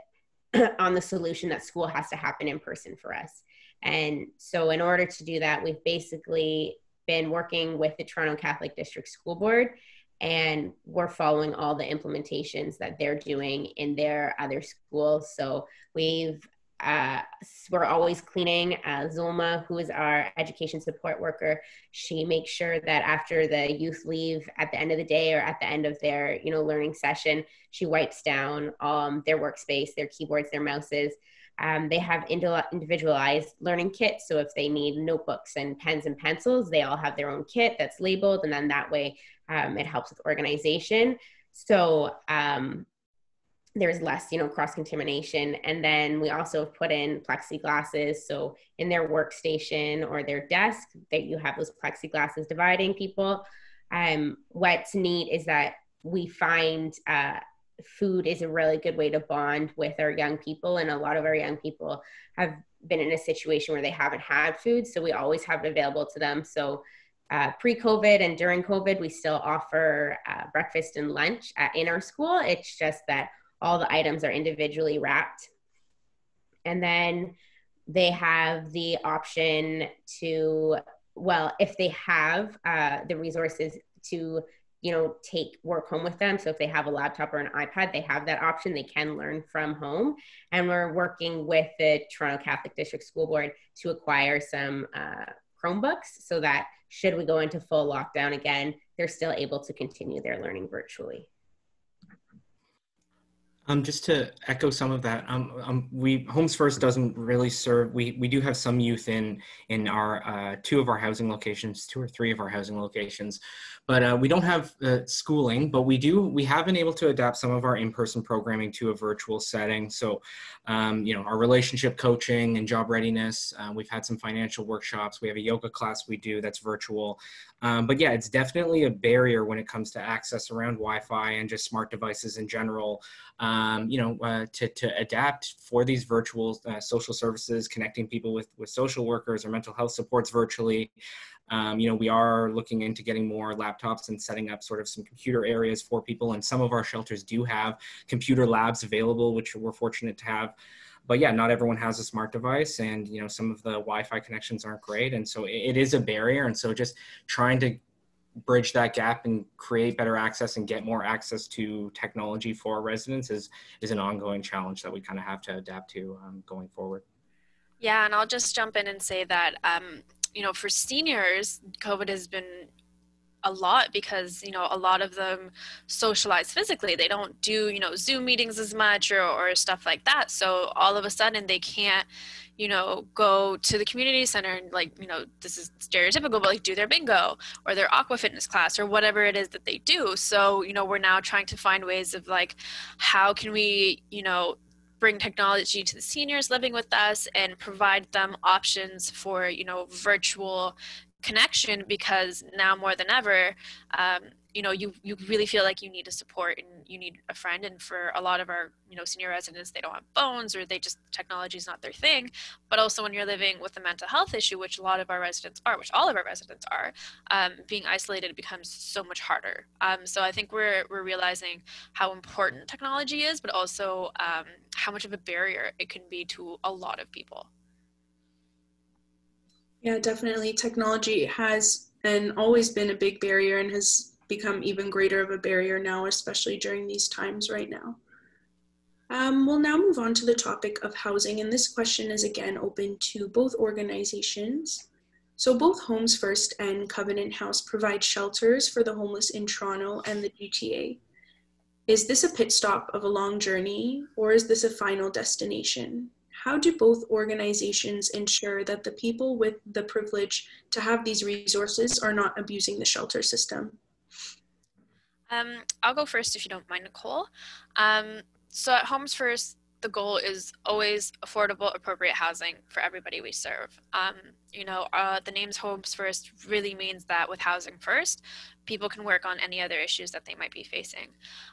on the solution that school has to happen in person for us. And so, in order to do that, we've basically been working with the Toronto Catholic District School Board, and we're following all the implementations that they're doing in their other schools. So, we've uh, we're always cleaning. Uh, Zulma, who is our education support worker, she makes sure that after the youth leave at the end of the day or at the end of their you know learning session, she wipes down um, their workspace, their keyboards, their mouses. Um, they have individualized learning kits. So if they need notebooks and pens and pencils, they all have their own kit that's labeled, and then that way um, it helps with organization. So um, there's less, you know, cross contamination. And then we also have put in plexiglasses. So in their workstation or their desk, that you have those plexiglasses dividing people. Um, what's neat is that we find uh, food is a really good way to bond with our young people and a lot of our young people have been in a situation where they haven't had food so we always have it available to them so uh, pre-covid and during covid we still offer uh, breakfast and lunch at, in our school it's just that all the items are individually wrapped. And then they have the option to well if they have uh, the resources to you know take work home with them. So if they have a laptop or an ipad they have that option. They can learn from home. And we're working with the toronto catholic district school board to acquire some uh, chromebooks so that should we go into full lockdown again they're still able to continue their learning virtually um, just to echo some of that, um, um, we Homes First doesn't really serve. We we do have some youth in in our uh, two of our housing locations, two or three of our housing locations, but uh, we don't have uh, schooling. But we do. We have been able to adapt some of our in person programming to a virtual setting. So, um, you know, our relationship coaching and job readiness. Uh, we've had some financial workshops. We have a yoga class we do that's virtual. Um, but yeah, it's definitely a barrier when it comes to access around Wi-Fi and just smart devices in general. Um, you know, uh, to, to adapt for these virtual uh, social services, connecting people with, with social workers or mental health supports virtually. Um, you know, we are looking into getting more laptops and setting up sort of some computer areas for people. And some of our shelters do have computer labs available, which we're fortunate to have but yeah, not everyone has a smart device, and you know some of the Wi-Fi connections aren't great, and so it, is a barrier. And so just trying to bridge that gap and create better access and get more access to technology for our residents is is an ongoing challenge that we kind of have to adapt to um, going forward. Yeah, and I'll just jump in and say that um, you know for seniors, COVID has been a lot because you know a lot of them socialize physically. They don't do you know zoom meetings as much or, or stuff like that. So all of a sudden they can't you know go to the community center and like you know this is stereotypical but like do their bingo or their aqua fitness class or whatever it is that they do. So you know we're now trying to find ways of like how can we you know bring technology to the seniors living with us and provide them options for you know virtual connection because now more than ever um, you know you you really feel like you need a support and you need a friend and for a lot of our you know senior residents they don't have phones or they just technology is not their thing. But also when you're living with a mental health issue which a lot of our residents are which all of our residents are um, being isolated becomes so much harder. Um, so i think we're we're realizing how important technology is but also um, how much of a barrier it can be to a lot of people. Yeah, definitely. Technology has and always been a big barrier and has become even greater of a barrier now, especially during these times right now. Um, we'll now move on to the topic of housing, and this question is again open to both organizations. So both Homes First and Covenant House provide shelters for the homeless in Toronto and the GTA. Is this a pit stop of a long journey, or is this a final destination? How do both organizations ensure that the people with the privilege to have these resources are not abusing the shelter system? Um, I'll go first if you don't mind, Nicole. Um, so at Homes First, the goal is always affordable, appropriate housing for everybody we serve. Um, you know, uh, the name's Homes First really means that with housing first, people can work on any other issues that they might be facing.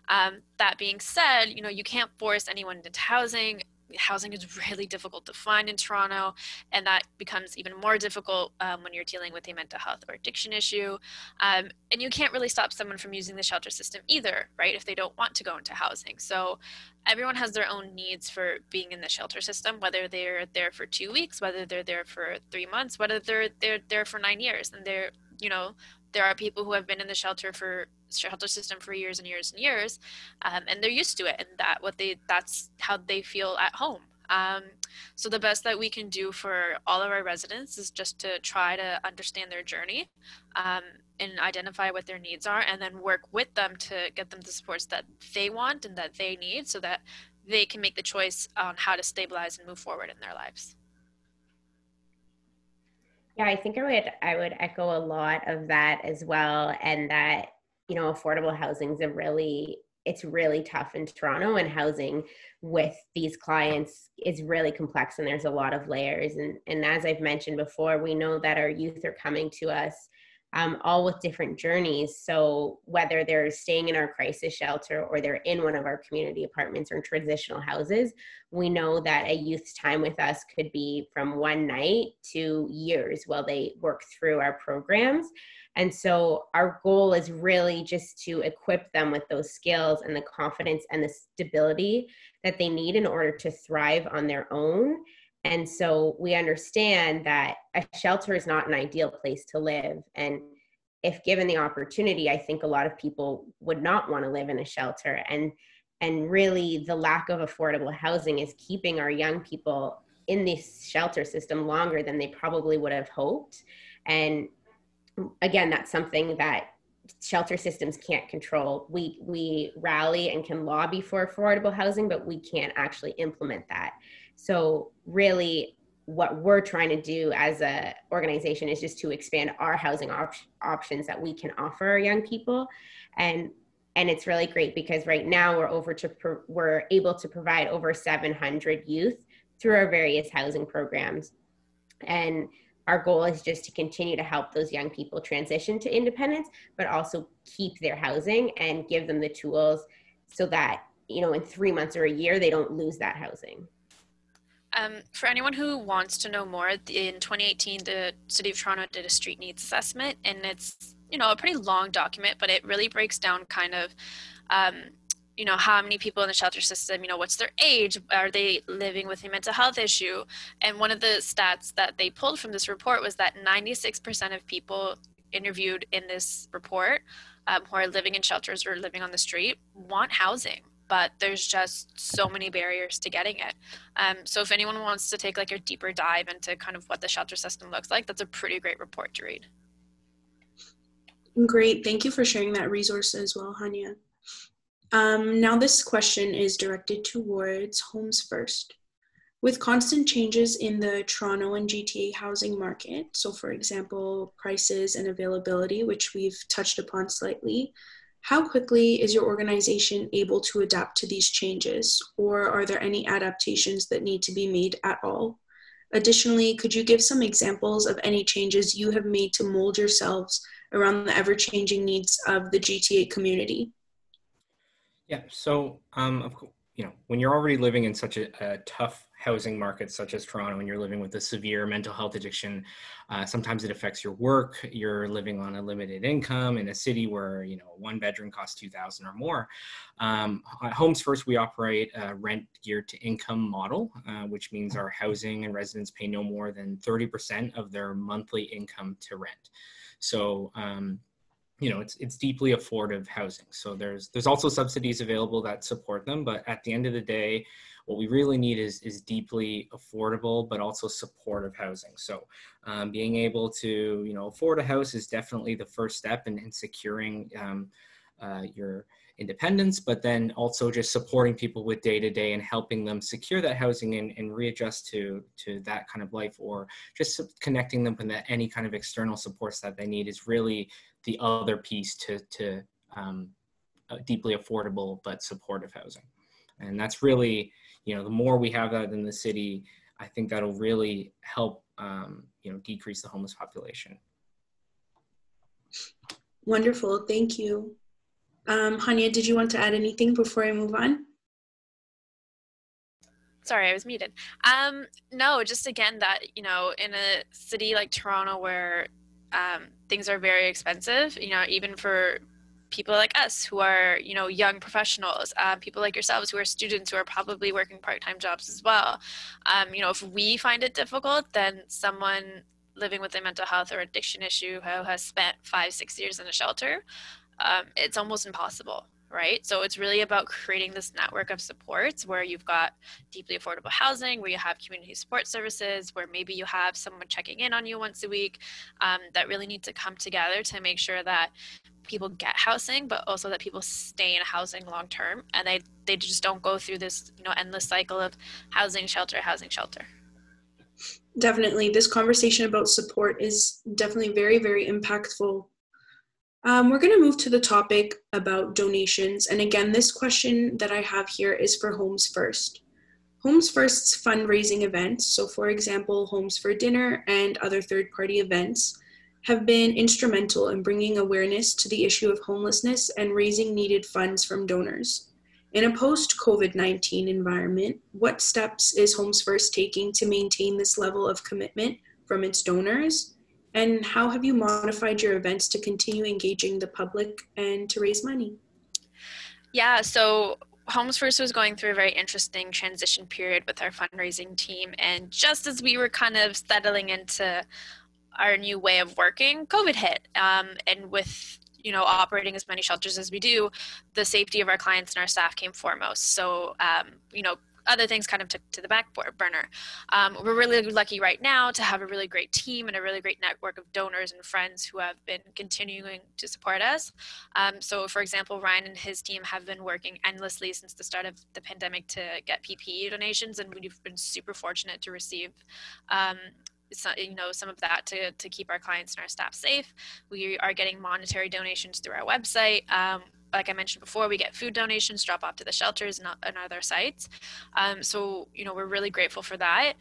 Um, that being said, you know, you can't force anyone into housing housing is really difficult to find in Toronto, and that becomes even more difficult um, when you're dealing with a mental health or addiction issue. Um, and you can't really stop someone from using the shelter system either, right? If they don't want to go into housing. So everyone has their own needs for being in the shelter system, whether they're there for two weeks, whether they're there for three months, whether they're they're there for nine years, and they're you know there are people who have been in the shelter for shelter system for years and years and years, um, and they're used to it, and that what they that's how they feel at home. Um, so the best that we can do for all of our residents is just to try to understand their journey um, and identify what their needs are, and then work with them to get them the supports that they want and that they need, so that they can make the choice on how to stabilize and move forward in their lives. Yeah, I think I would I would echo a lot of that as well, and that you know affordable housing is a really it's really tough in Toronto, and housing with these clients is really complex, and there's a lot of layers. And and as I've mentioned before, we know that our youth are coming to us um, all with different journeys. So whether they're staying in our crisis shelter or they're in one of our community apartments or transitional houses, we know that a youth's time with us could be from one night to years while they work through our programs. And so our goal is really just to equip them with those skills and the confidence and the stability that they need in order to thrive on their own and so we understand that a shelter is not an ideal place to live. And if given the opportunity, I think a lot of people would not want to live in a shelter. And and really the lack of affordable housing is keeping our young people in this shelter system longer than they probably would have hoped. And again, that's something that shelter systems can't control. We we rally and can lobby for affordable housing, but we can't actually implement that. So really what we're trying to do as a organization is just to expand our housing op- options that we can offer our young people. And and it's really great because right now we're over to pro- we're able to provide over 700 youth through our various housing programs. And our goal is just to continue to help those young people transition to independence but also keep their housing and give them the tools so that you know in 3 months or a year they don't lose that housing um, for anyone who wants to know more, in 2018, the City of Toronto did a street needs assessment, and it's you know a pretty long document, but it really breaks down kind of. Um, you know how many people in the shelter system you know what's their age are they living with a mental health issue and one of the stats that they pulled from this report was that 96% of people interviewed in this report um, who are living in shelters or living on the street want housing but there's just so many barriers to getting it. Um, so if anyone wants to take like a deeper dive into kind of what the shelter system looks like, that's a pretty great report to read. Great, thank you for sharing that resource as well, Hanya. Um, now this question is directed towards Homes First. With constant changes in the Toronto and GTA housing market, so for example, prices and availability, which we've touched upon slightly, how quickly is your organization able to adapt to these changes, or are there any adaptations that need to be made at all? Additionally, could you give some examples of any changes you have made to mold yourselves around the ever changing needs of the GTA community? Yeah, so um, you know, when you're already living in such a, a tough housing markets such as Toronto and you're living with a severe mental health addiction, uh, sometimes it affects your work. You're living on a limited income in a city where you know one bedroom costs two thousand or more. Um, Homes First, we operate a rent geared to income model, uh, which means our housing and residents pay no more than thirty percent of their monthly income to rent. So, um, you know, it's it's deeply affordable housing. So there's there's also subsidies available that support them, but at the end of the day, what we really need is is deeply affordable but also supportive housing. So um, being able to you know afford a house is definitely the first step in, in securing um, uh, your independence, but then also just supporting people with day to day and helping them secure that housing and, and readjust to to that kind of life, or just connecting them with any kind of external supports that they need is really the other piece to to um, deeply affordable but supportive housing, and that's really you know the more we have that in the city, I think that'll really help um, you know decrease the homeless population. Wonderful, thank you. Um, Hanya, did you want to add anything before I move on? Sorry, I was muted. Um, no, just again that, you know, in a city like Toronto where um, things are very expensive, you know, even for people like us who are, you know, young professionals, um, people like yourselves who are students who are probably working part-time jobs as well. Um, you know, if we find it difficult, then someone living with a mental health or addiction issue who has spent five, six years in a shelter um, it's almost impossible right? So it's really about creating this network of supports where you've got deeply affordable housing, where you have community support services, where maybe you have someone checking in on you once a week um, that really need to come together to make sure that people get housing, but also that people stay in housing long term and they, they just don't go through this you know endless cycle of housing, shelter, housing, shelter. Definitely. This conversation about support is definitely very, very impactful um, we're going to move to the topic about donations. And again, this question that I have here is for Homes First. Homes First's fundraising events, so for example, Homes for Dinner and other third party events, have been instrumental in bringing awareness to the issue of homelessness and raising needed funds from donors. In a post COVID 19 environment, what steps is Homes First taking to maintain this level of commitment from its donors? And how have you modified your events to continue engaging the public and to raise money? Yeah, so Homes First was going through a very interesting transition period with our fundraising team. And just as we were kind of settling into our new way of working, COVID hit. Um, and with you know operating as many shelters as we do the safety of our clients and our staff came foremost so um, you know other things kind of took to the back burner. Um, we're really lucky right now to have a really great team and a really great network of donors and friends who have been continuing to support us. Um, so, for example, Ryan and his team have been working endlessly since the start of the pandemic to get PPE donations, and we've been super fortunate to receive um, you know some of that to, to keep our clients and our staff safe we are getting monetary donations through our website um, like I mentioned before, we get food donations drop off to the shelters and, and other sites. Um, so, you know, we're really grateful for that.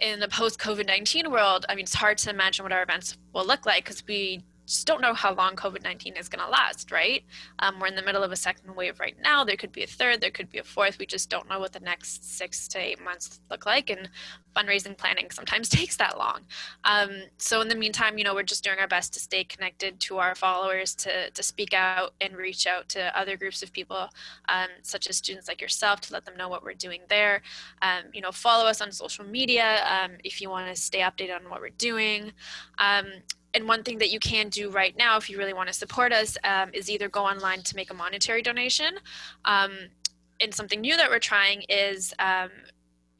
In the post COVID 19 world, I mean, it's hard to imagine what our events will look like because we just don't know how long COVID 19 is going to last, right? Um, we're in the middle of a second wave right now. There could be a third, there could be a fourth. We just don't know what the next six to eight months look like. And fundraising planning sometimes takes that long. Um, so, in the meantime, you know, we're just doing our best to stay connected to our followers, to, to speak out and reach out to other groups of people, um, such as students like yourself, to let them know what we're doing there. Um, you know, follow us on social media um, if you want to stay updated on what we're doing. And one thing that you can do right now if you really want to support us um, is either go online to make a monetary donation um, and something new that we're trying is um,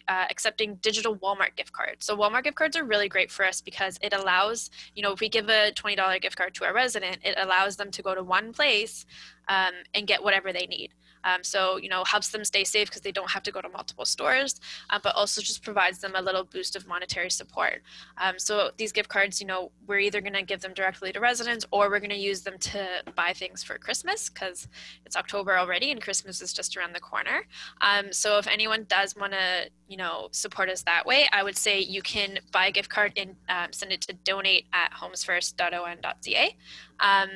uh, accepting digital Walmart gift cards. So Walmart gift cards are really great for us because it allows, you know, if we give a $20 gift card to a resident, it allows them to go to one place um, and get whatever they need. Um, so, you know, helps them stay safe because they don't have to go to multiple stores, uh, but also just provides them a little boost of monetary support. Um, so these gift cards, you know, we're either going to give them directly to residents or we're going to use them to buy things for Christmas because it's October already and Christmas is just around the corner. Um, so if anyone does want to, you know, support us that way, I would say you can buy a gift card and um, send it to donate at homesfirst.on.ca. Um,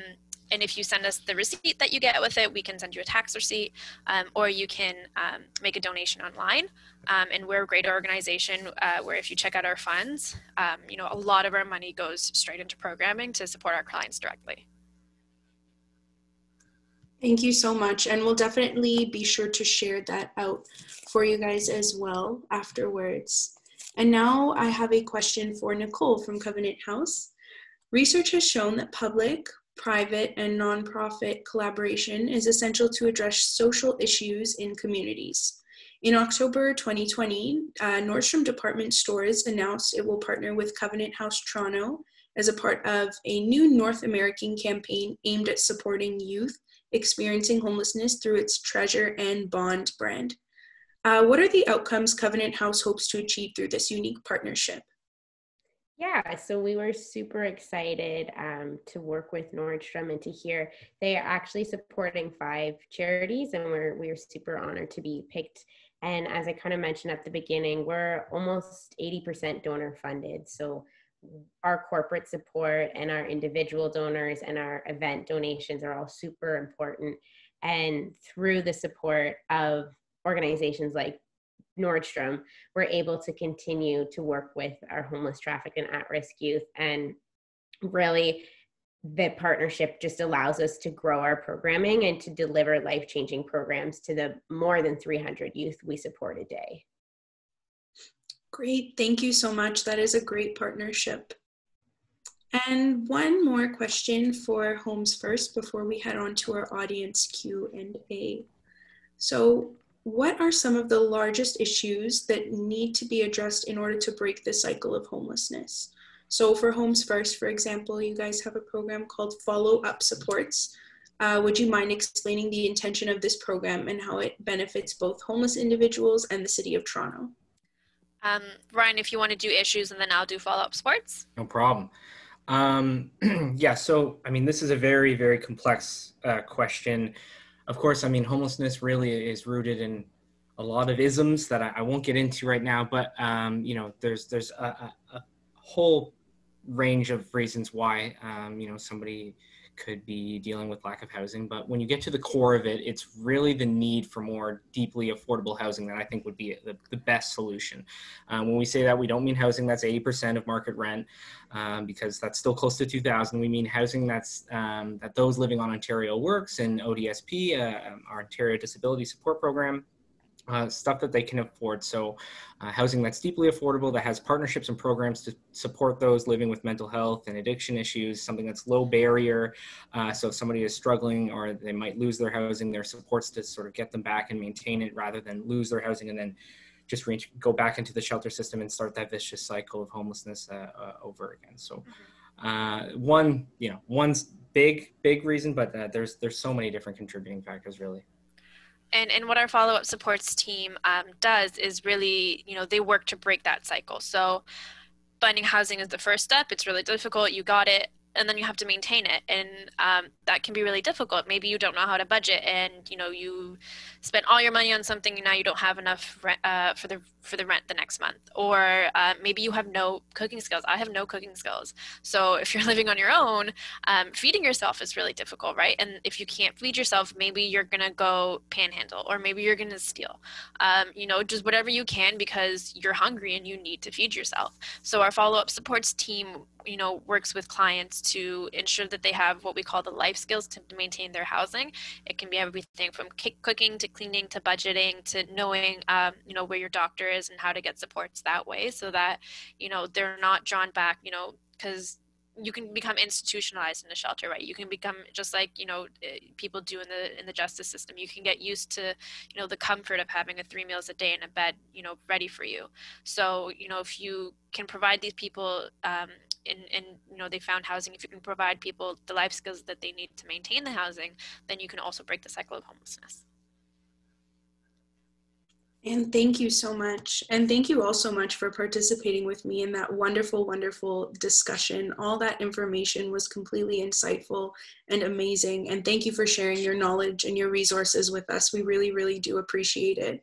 and if you send us the receipt that you get with it, we can send you a tax receipt, um, or you can um, make a donation online. Um, and we're a great organization uh, where if you check out our funds, um, you know, a lot of our money goes straight into programming to support our clients directly. Thank you so much. And we'll definitely be sure to share that out for you guys as well afterwards. And now I have a question for Nicole from Covenant House. Research has shown that public, private, and nonprofit collaboration is essential to address social issues in communities. In October 2020, uh, Nordstrom Department Stores announced it will partner with Covenant House Toronto as a part of a new North American campaign aimed at supporting youth experiencing homelessness through its Treasure and Bond brand. Uh, what are the outcomes Covenant House hopes to achieve through this unique partnership? Yeah, so we were super excited um, to work with Nordstrom and to hear they are actually supporting five charities, and we're we're super honored to be picked. And as I kind of mentioned at the beginning, we're almost 80% donor funded. So our corporate support and our individual donors and our event donations are all super important. And through the support of organizations like Nordstrom, we're able to continue to work with our homeless, traffic, and at risk youth. And really, the partnership just allows us to grow our programming and to deliver life changing programs to the more than 300 youth we support a day. Great, thank you so much. That is a great partnership. And one more question for Homes First before we head on to our audience Q&A. So what are some of the largest issues that need to be addressed in order to break the cycle of homelessness? So for Homes First, for example, you guys have a program called Follow Up Supports. Uh, would you mind explaining the intention of this program and how it benefits both homeless individuals and the City of Toronto? Um, Ryan, if you want to do issues and then I'll do follow up supports. No problem. Um, yeah, so I mean, this is a very, very complex uh, question. Of course, I mean, homelessness really is rooted in a lot of isms that I, I won't get into right now, but um, you know, there's there's a, a, a, whole range of reasons why um, you know somebody could be dealing with lack of housing. But when you get to the core of it, it's really the need for more deeply affordable housing that I think would be the, the best solution. Um, when we say that, we don't mean housing that's 80% of market rent, um, because that's still close to 2,000. We mean housing that's um, that those living on Ontario Works and ODSP, uh, um, our Ontario Disability Support Program, uh, stuff that they can afford. So, uh, housing that's deeply affordable, that has partnerships and programs to support those living with mental health and addiction issues, something that's low barrier. Uh, so, if somebody is struggling or they might lose their housing, there are supports to sort of get them back and maintain it rather than lose their housing and then just reach, go back into the shelter system and start that vicious cycle of homelessness uh, uh, over again. So, mm-hmm. one, you know, one's big, big reason, but there's there's so many different contributing factors, really and and what our follow-up supports team um, does is really you know they work to break that cycle. So finding housing is the first step. It's really difficult. You got it and then you have to maintain it and um, that can be really difficult. Maybe you don't know how to budget and you know you spent all your money on something and now you don't have enough rent, uh, for the for the rent the next month. Or uh, maybe you have no cooking skills. I have no cooking skills. So if you're living on your own um, feeding yourself is really difficult right? And if you can't feed yourself maybe you're gonna go panhandle or maybe you're gonna steal. Um, you know just whatever you can because you're hungry and you need to feed yourself. So our follow-up supports team you know works with clients to ensure that they have what we call the life skills to maintain their housing. It can be everything from cooking to cleaning to budgeting to knowing um, you know where your doctor is and how to get supports that way so that you know they're not drawn back you know because you can become institutionalized in a shelter right? You can become just like you know eh, people do in the in the justice system. You can get used to you know the comfort of having a three meals a day in a bed you know ready for you. So you know if you can provide these people um, and, and you know they found housing if you can provide people the life skills that they need to maintain the housing then you can also break the cycle of homelessness and thank you so much. And thank you all so much for participating with me in that wonderful, wonderful discussion. All that information was completely insightful and amazing. And thank you for sharing your knowledge and your resources with us. We really, really do appreciate it.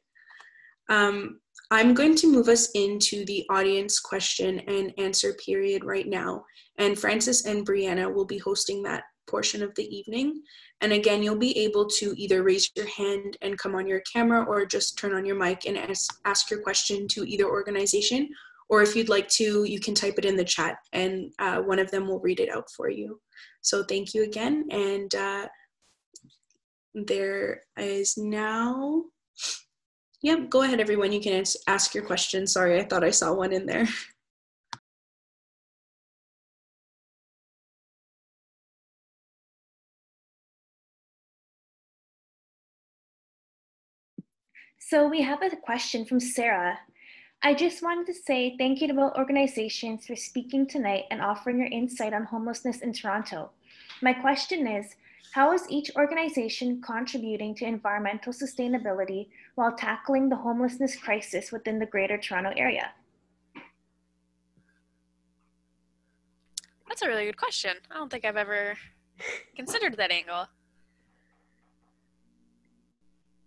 Um, I'm going to move us into the audience question and answer period right now. And Francis and Brianna will be hosting that portion of the evening. And again, you'll be able to either raise your hand and come on your camera or just turn on your mic and ask, ask your question to either organization. Or if you'd like to, you can type it in the chat and uh, one of them will read it out for you. So thank you again. And uh, there is now Yep, go ahead, everyone. You can ask your question. Sorry, I thought I saw one in there. So we have a question from Sarah. I just wanted to say thank you to both organizations for speaking tonight and offering your insight on homelessness in Toronto. My question is, how is each organization contributing to environmental sustainability while tackling the homelessness crisis within the Greater Toronto Area? That's a really good question. I don't think I've ever considered that angle.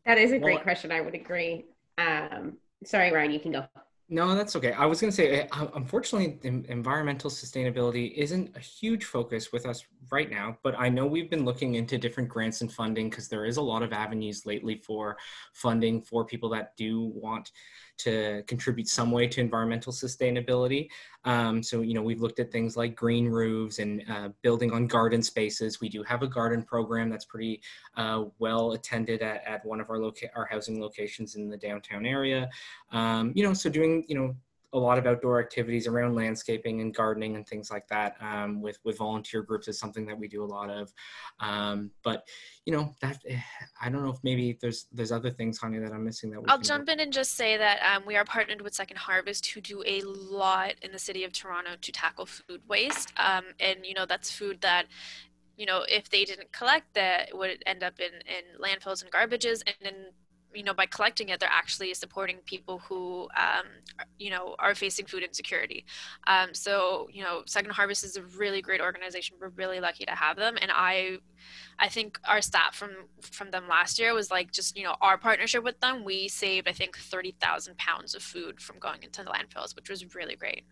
That is a great well, question. I would agree. Um, sorry, Ryan, you can go. No, that's okay. I was going to say, uh, unfortunately, environmental sustainability isn't a huge focus with us right now, but I know we've been looking into different grants and funding because there is a lot of avenues lately for funding for people that do want to contribute some way to environmental sustainability. Um, so, you know, we've looked at things like green roofs and uh, building on garden spaces. We do have a garden program that's pretty uh, well attended at, at one of our, loca- our housing locations in the downtown area. Um, you know, so doing, you know, a lot of outdoor activities around landscaping and gardening and things like that um, with with volunteer groups is something that we do a lot of. Um, but you know that eh, I don't know if maybe there's there's other things, Hanya, that I'm missing. That I'll jump do. in and just say that um, we are partnered with Second Harvest who do a lot in the city of Toronto to tackle food waste, um, and you know that's food that you know if they didn't collect that would end up in in landfills and garbages and then you know by collecting it they're actually supporting people who um, you know are facing food insecurity. Um, so you know second harvest is a really great organization. We're really lucky to have them. And i i think our stat from from them last year was like just you know our partnership with them we saved i think 30000 pounds of food from going into the landfills which was really great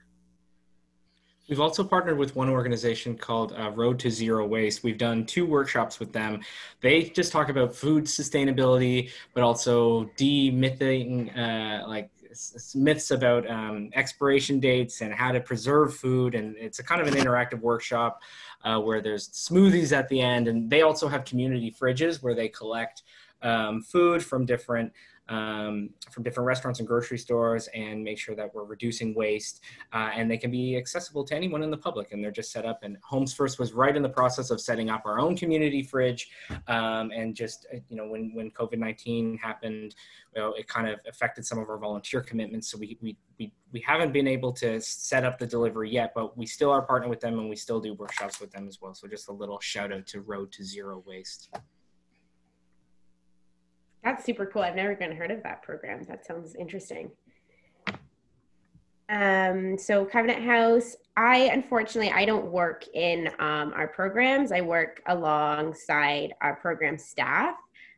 We've also partnered with one organization called uh, Road to Zero Waste. We've done two workshops with them. They just talk about food sustainability, but also demything, uh, like myths about um, expiration dates and how to preserve food. And it's a kind of an interactive workshop uh, where there's smoothies at the end. And they also have community fridges where they collect um, food from different um, from different restaurants and grocery stores and make sure that we're reducing waste. Uh, and they can be accessible to anyone in the public. And they're just set up. And Homes First was right in the process of setting up our own community fridge. Um, and just, uh, you know, when, when COVID 19 happened, well, it kind of affected some of our volunteer commitments. So we, we, we, we haven't been able to set up the delivery yet, but we still are partnered with them and we still do workshops with them as well. So just a little shout out to Road to Zero Waste. That's super cool. I've never even heard of that program. That sounds interesting. Um, so Covenant House, I unfortunately I don't work in um, our programs. I work alongside our program staff,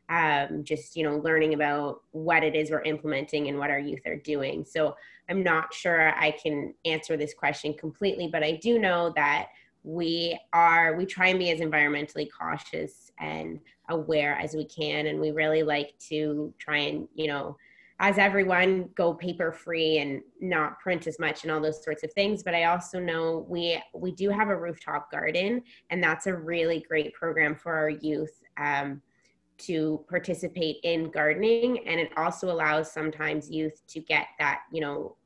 um, just you know learning about what it is we're implementing and what our youth are doing. So I'm not sure I can answer this question completely, but I do know that we are we try and be as environmentally cautious and aware as we can. And we really like to try and you know as everyone go paper free and not print as much and all those sorts of things. But i also know we we do have a rooftop garden and that's a really great program for our youth um, to participate in gardening. And it also allows sometimes youth to get that you know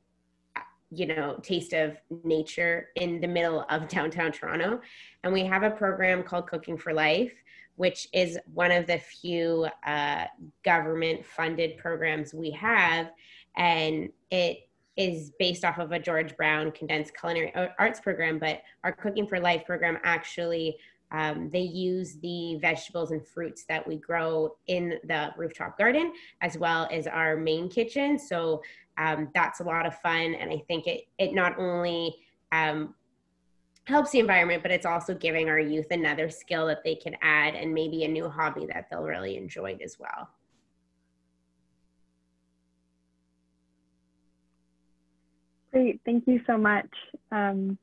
you know taste of nature in the middle of downtown toronto. And we have a program called cooking for life which is one of the few uh, government funded programs we have. And it is based off of a george brown condensed culinary arts program but our cooking for life program actually um, they use the vegetables and fruits that we grow in the rooftop garden as well as our main kitchen. So um, that's a lot of fun. And i think it it not only um, helps the environment but it's also giving our youth another skill that they can add and maybe a new hobby that they'll really enjoy as well. Great. Thank you so much. Um,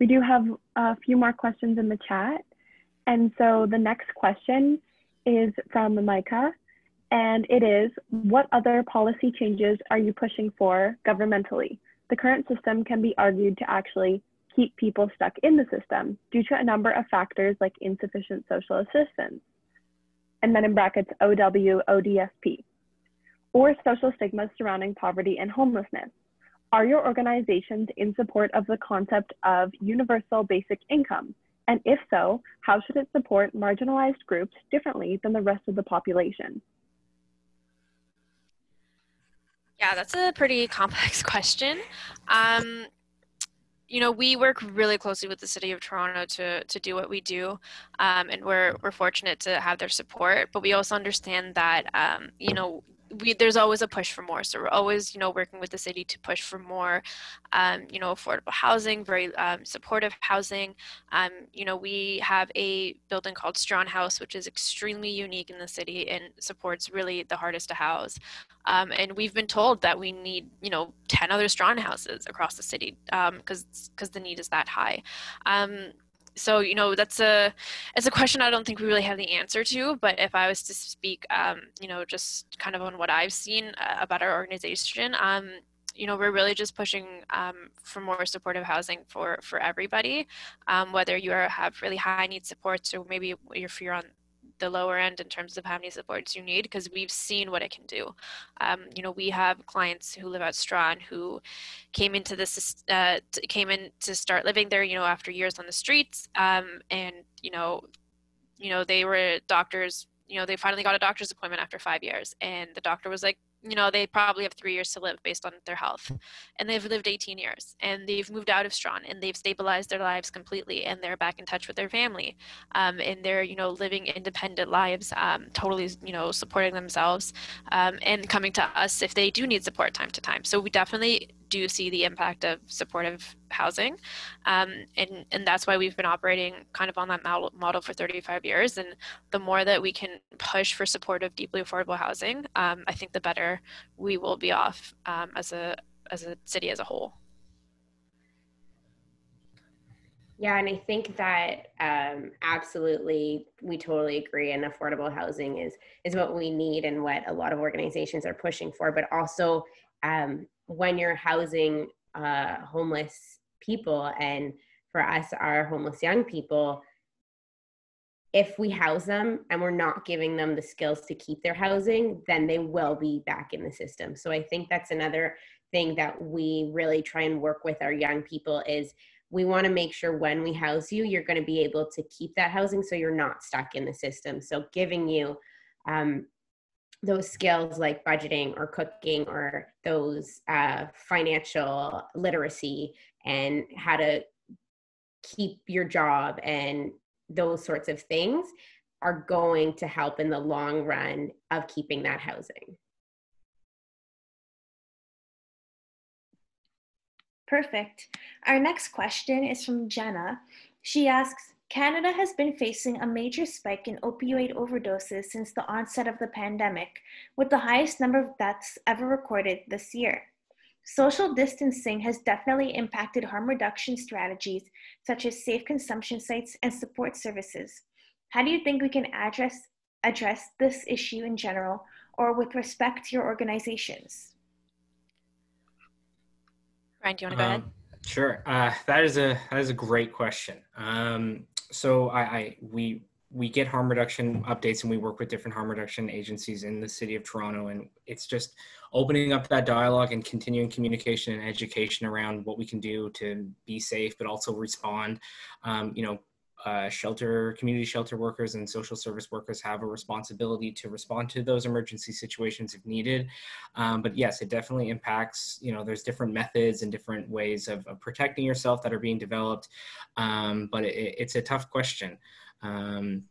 we do have a few more questions in the chat. And so the next question is from micah and it is what other policy changes are you pushing for governmentally? The current system can be argued to actually keep people stuck in the system due to a number of factors like insufficient social assistance, and then in brackets OW, ODSP, or social stigmas surrounding poverty and homelessness. Are your organizations in support of the concept of universal basic income? And if so, how should it support marginalized groups differently than the rest of the population? Yeah, that's a pretty complex question. Um, you know, we work really closely with the city of Toronto to to do what we do, um, and we're we're fortunate to have their support. But we also understand that um, you know we there's always a push for more. So we're always you know working with the city to push for more um, you know affordable housing very um, supportive housing. Um, you know we have a building called Strachan House which is extremely unique in the city and supports really the hardest to house. Um, and we've been told that we need you know 10 other Strachan houses across the city because um, because the need is that high. Um, so you know that's a it's a question i don't think we really have the answer to but if i was to speak um, you know just kind of on what i've seen uh, about our organization um, you know we're really just pushing um, for more supportive housing for for everybody um, whether you are, have really high need supports or maybe if you're on the lower end in terms of how many supports you need because we've seen what it can do. Um, you know, we have clients who live out Strachan who came into this, uh, came in to start living there, you know, after years on the streets. Um, and, you know, you know, they were doctors, you know, they finally got a doctor's appointment after five years. And the doctor was like, you know, they probably have three years to live based on their health. And they've lived 18 years and they've moved out of Strachan and they've stabilized their lives completely and they're back in touch with their family. Um, and they're, you know, living independent lives, um, totally, you know, supporting themselves um, and coming to us if they do need support time to time. So we definitely do see the impact of supportive housing. Um, and, and that's why we've been operating kind of on that model, for 35 years. And the more that we can push for supportive, deeply affordable housing, um, I think the better we will be off um, as, a, as a city as a whole. Yeah, and I think that um, absolutely, we totally agree. And affordable housing is is what we need and what a lot of organizations are pushing for. But also, um, when you're housing uh, homeless people and for us our homeless young people if we house them and we're not giving them the skills to keep their housing then they will be back in the system. So i think that's another thing that we really try and work with our young people is we want to make sure when we house you you're going to be able to keep that housing so you're not stuck in the system. So giving you um, those skills like budgeting or cooking or those uh, financial literacy and how to keep your job and those sorts of things are going to help in the long run of keeping that housing. Perfect. Our next question is from Jenna. She asks, Canada has been facing a major spike in opioid overdoses since the onset of the pandemic, with the highest number of deaths ever recorded this year. Social distancing has definitely impacted harm reduction strategies such as safe consumption sites and support services. How do you think we can address, address this issue in general or with respect to your organizations? Ryan, do you want to go um, ahead? Sure. Uh, that is a that is a great question. Um, so I, I we we get harm reduction updates and we work with different harm reduction agencies in the city of Toronto. And it's just opening up that dialogue and continuing communication and education around what we can do to be safe but also respond. Um, you know uh, shelter community shelter workers and social service workers have a responsibility to respond to those emergency situations if needed. Um, but yes it definitely impacts you know there's different methods and different ways of, of protecting yourself that are being developed. Um, but it, it's a tough question. Um,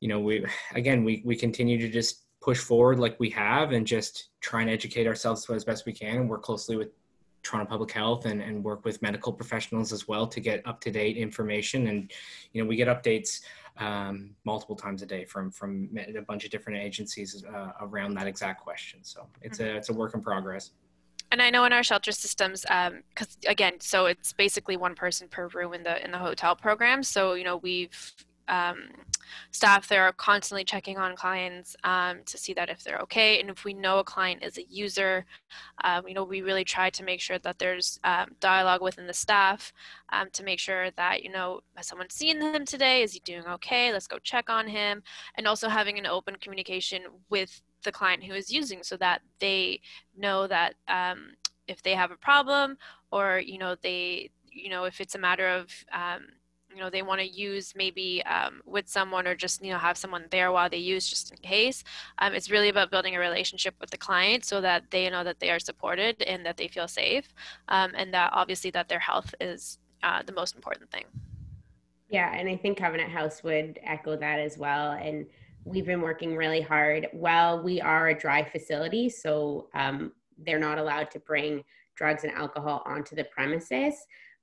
you know we again we, we continue to just push forward like we have and just try and educate ourselves as best we can. And work closely with Toronto Public Health and, and work with medical professionals as well to get up to date information. And, you know, we get updates um, multiple times a day from from a bunch of different agencies uh, around that exact question. So it's mm-hmm. a it's a work in progress. And I know in our shelter systems, because um, again, so it's basically one person per room in the in the hotel program. So you know we've um, staff there are constantly checking on clients um, to see that if they're okay. And if we know a client is a user, um, you know, we really try to make sure that there's um, dialogue within the staff um, to make sure that, you know, has someone seen him today? Is he doing okay? Let's go check on him. And also having an open communication with the client who is using so that they know that um, if they have a problem or, you know, they, you know, if it's a matter of, um, you know they want to use maybe um, with someone or just you know have someone there while they use just in case. Um, it's really about building a relationship with the client so that they know that they are supported and that they feel safe um, and that obviously that their health is uh, the most important thing. Yeah and i think covenant house would echo that as well and we've been working really hard. While we are a dry facility so um, they're not allowed to bring drugs and alcohol onto the premises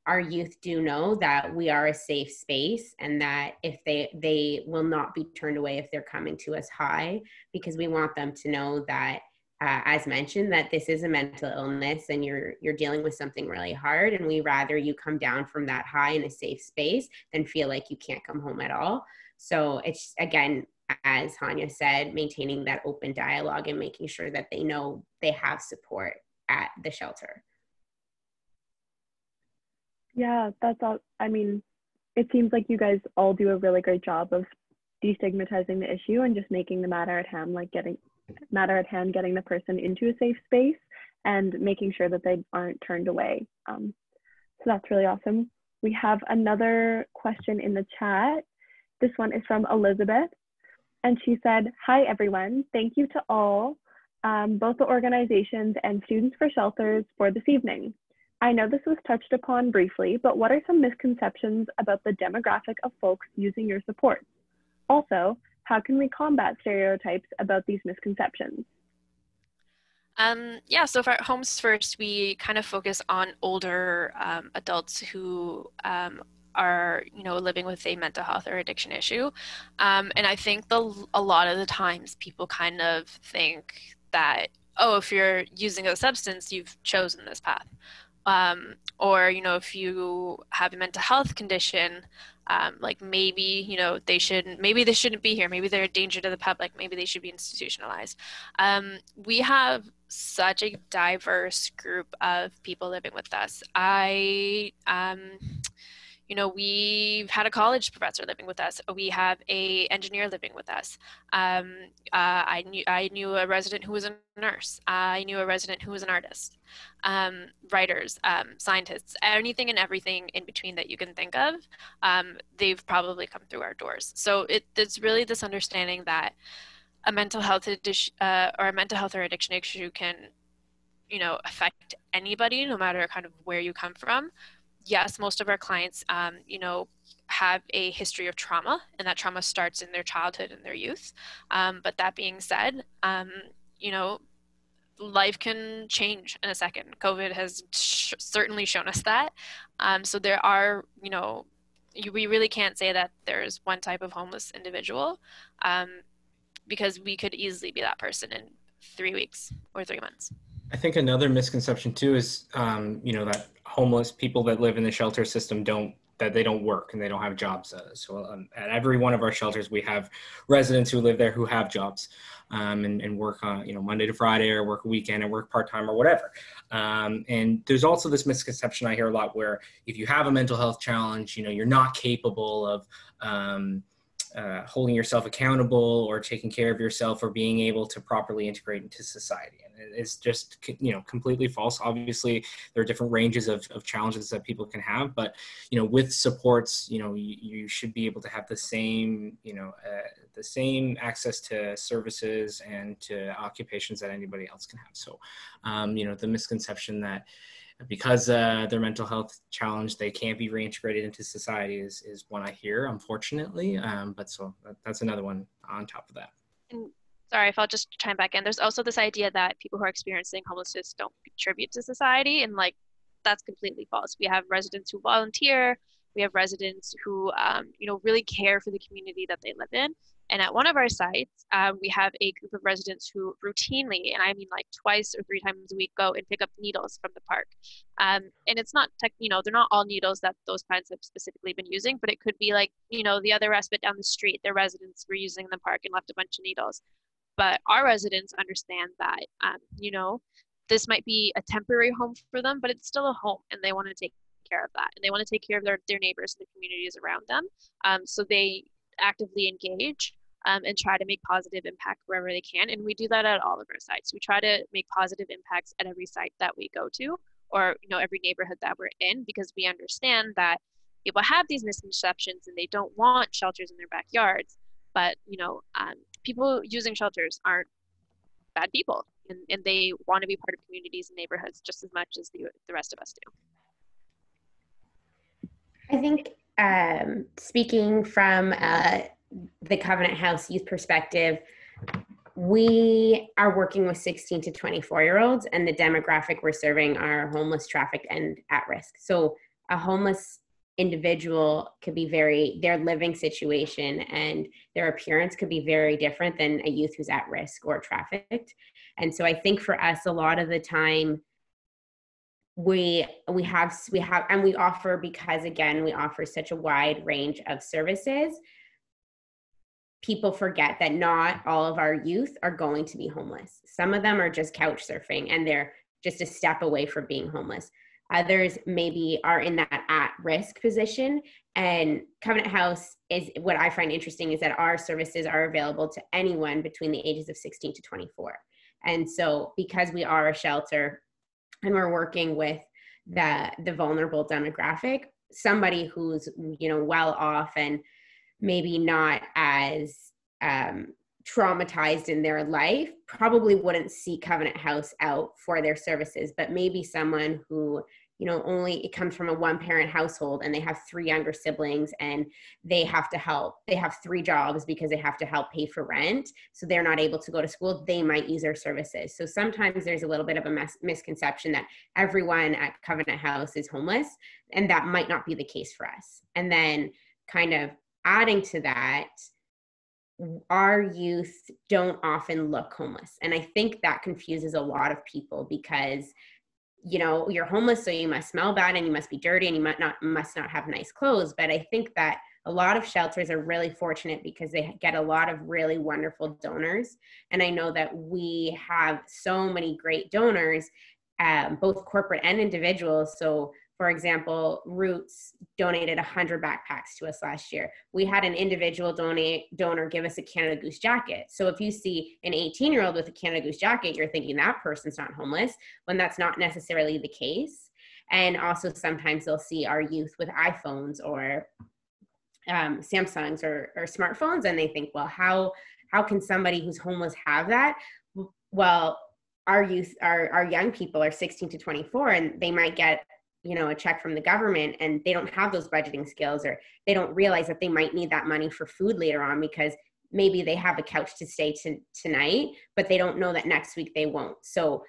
our youth do know that we are a safe space and that if they they will not be turned away if they're coming to us high because we want them to know that uh, as mentioned that this is a mental illness and you're you're dealing with something really hard. And we rather you come down from that high in a safe space than feel like you can't come home at all. So it's again as Hanya said maintaining that open dialogue and making sure that they know they have support at the shelter yeah, that's all. I mean, it seems like you guys all do a really great job of destigmatizing the issue and just making the matter at hand, like getting matter at hand, getting the person into a safe space and making sure that they aren't turned away. Um, so that's really awesome. We have another question in the chat. This one is from Elizabeth. And she said, Hi, everyone. Thank you to all, um, both the organizations and Students for Shelters for this evening. I know this was touched upon briefly, but what are some misconceptions about the demographic of folks using your support? Also, how can we combat stereotypes about these misconceptions? Um, yeah, so for Homes First, we kind of focus on older um, adults who um, are, you know, living with a mental health or addiction issue. Um, and I think the, a lot of the times people kind of think that, oh, if you're using a substance, you've chosen this path um, or you know if you have a mental health condition um, like maybe you know they shouldn't maybe they shouldn't be here. Maybe they're a danger to the public. Maybe they should be institutionalized. Um, we have such a diverse group of people living with us. I um, you know we've had a college professor living with us. We have a engineer living with us. Um, uh, i knew i knew a resident who was a nurse. I knew a resident who was an artist. Um, writers um, scientists anything and everything in between that you can think of um, they've probably come through our doors. So it, it's really this understanding that a mental health addiction uh, or a mental health or addiction issue can you know affect anybody no matter kind of where you come from yes, most of our clients, um, you know, have a history of trauma, and that trauma starts in their childhood and their youth. Um, but that being said, um, you know, life can change in a second. COVID has sh- certainly shown us that. Um, so there are, you know, you, we really can't say that there's one type of homeless individual um, because we could easily be that person in three weeks or three months. I think another misconception too is, um, you know, that homeless people that live in the shelter system don't that they don't work and they don't have jobs. Uh, so um, at every one of our shelters, we have residents who live there who have jobs um, and, and, work on, you know, Monday to Friday or work weekend or work part-time or whatever. Um, and there's also this misconception I hear a lot where if you have a mental health challenge, you know, you're not capable of, um, uh, holding yourself accountable or taking care of yourself or being able to properly integrate into society. And it's just you know completely false. Obviously there are different ranges of, of challenges that people can have but you know with supports you know you, you should be able to have the same you know uh, the same access to services and to occupations that anybody else can have. So um, you know the misconception that because uh, their mental health challenge, they can't be reintegrated into society is, is one I hear, unfortunately. Um, but so that's another one on top of that. And sorry if I'll just chime back in. There's also this idea that people who are experiencing homelessness don't contribute to society, and like that's completely false. We have residents who volunteer. We have residents who, um, you know, really care for the community that they live in. And at one of our sites, um, we have a group of residents who routinely, and I mean like twice or three times a week, go and pick up needles from the park. Um, and it's not, tech, you know, they're not all needles that those clients have specifically been using, but it could be like, you know, the other respite down the street, their residents were using in the park and left a bunch of needles. But our residents understand that, um, you know, this might be a temporary home for them, but it's still a home, and they want to take care of that, and they want to take care of their, their neighbors and the communities around them. Um, so they actively engage um, and try to make positive impact wherever they can. And we do that at all of our sites. We try to make positive impacts at every site that we go to or you know every neighborhood that we're in because we understand that people have these misconceptions and they don't want shelters in their backyards. But you know, um, people using shelters aren't bad people, and, and they want to be part of communities and neighborhoods just as much as the the rest of us do. I think um, speaking from the Covenant House youth perspective, we are working with 16 to 24 year olds, and the demographic we're serving are homeless, trafficked, and at risk. So, a homeless individual could be very, their living situation and their appearance could be very different than a youth who's at risk or trafficked. And so, I think for us, a lot of the time, we we have we have and we offer because again we offer such a wide range of services people forget that not all of our youth are going to be homeless. Some of them are just couch surfing and they're just a step away from being homeless. Others maybe are in that at risk position. And covenant house is what i find interesting is that our services are available to anyone between the ages of 16 to 24 and so because we are a shelter and we're working with the the vulnerable demographic somebody who's you know well off and maybe not as um, traumatized in their life probably wouldn't seek covenant house out for their services but maybe someone who you know only it comes from a one parent household and they have three younger siblings and they have to help they have three jobs because they have to help pay for rent so they're not able to go to school they might use our services. So sometimes there's a little bit of a mis- misconception that everyone at covenant house is homeless and that might not be the case for us. And then kind of adding to that our youth don't often look homeless. And i think that confuses a lot of people because you know you're homeless so you must smell bad and you must be dirty and you might not must not have nice clothes. But i think that a lot of shelters are really fortunate because they get a lot of really wonderful donors. And i know that we have so many great donors um, both corporate and individuals so for example, Roots donated 100 backpacks to us last year. We had an individual donate donor give us a Canada Goose jacket. So if you see an 18 year old with a Canada Goose jacket, you're thinking that person's not homeless when that's not necessarily the case. And also sometimes they'll see our youth with iPhones or um, Samsungs or, or smartphones, and they think, well, how how can somebody who's homeless have that? Well, our youth, our our young people are 16 to 24, and they might get you know a check from the government and they don't have those budgeting skills or they don't realize that they might need that money for food later on because maybe they have a couch to stay to, tonight but they don't know that next week they won't. So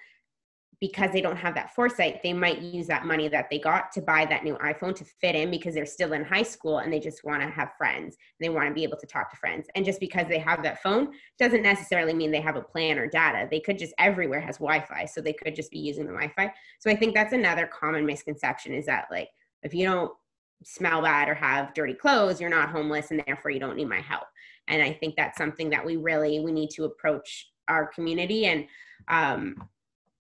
because they don't have that foresight, they might use that money that they got to buy that new iPhone to fit in because they're still in high school and they just want to have friends. They want to be able to talk to friends. And just because they have that phone doesn't necessarily mean they have a plan or data. They could just everywhere has Wi-Fi, so they could just be using the Wi-Fi. So I think that's another common misconception is that like if you don't smell bad or have dirty clothes, you're not homeless and therefore you don't need my help. And I think that's something that we really we need to approach our community and um,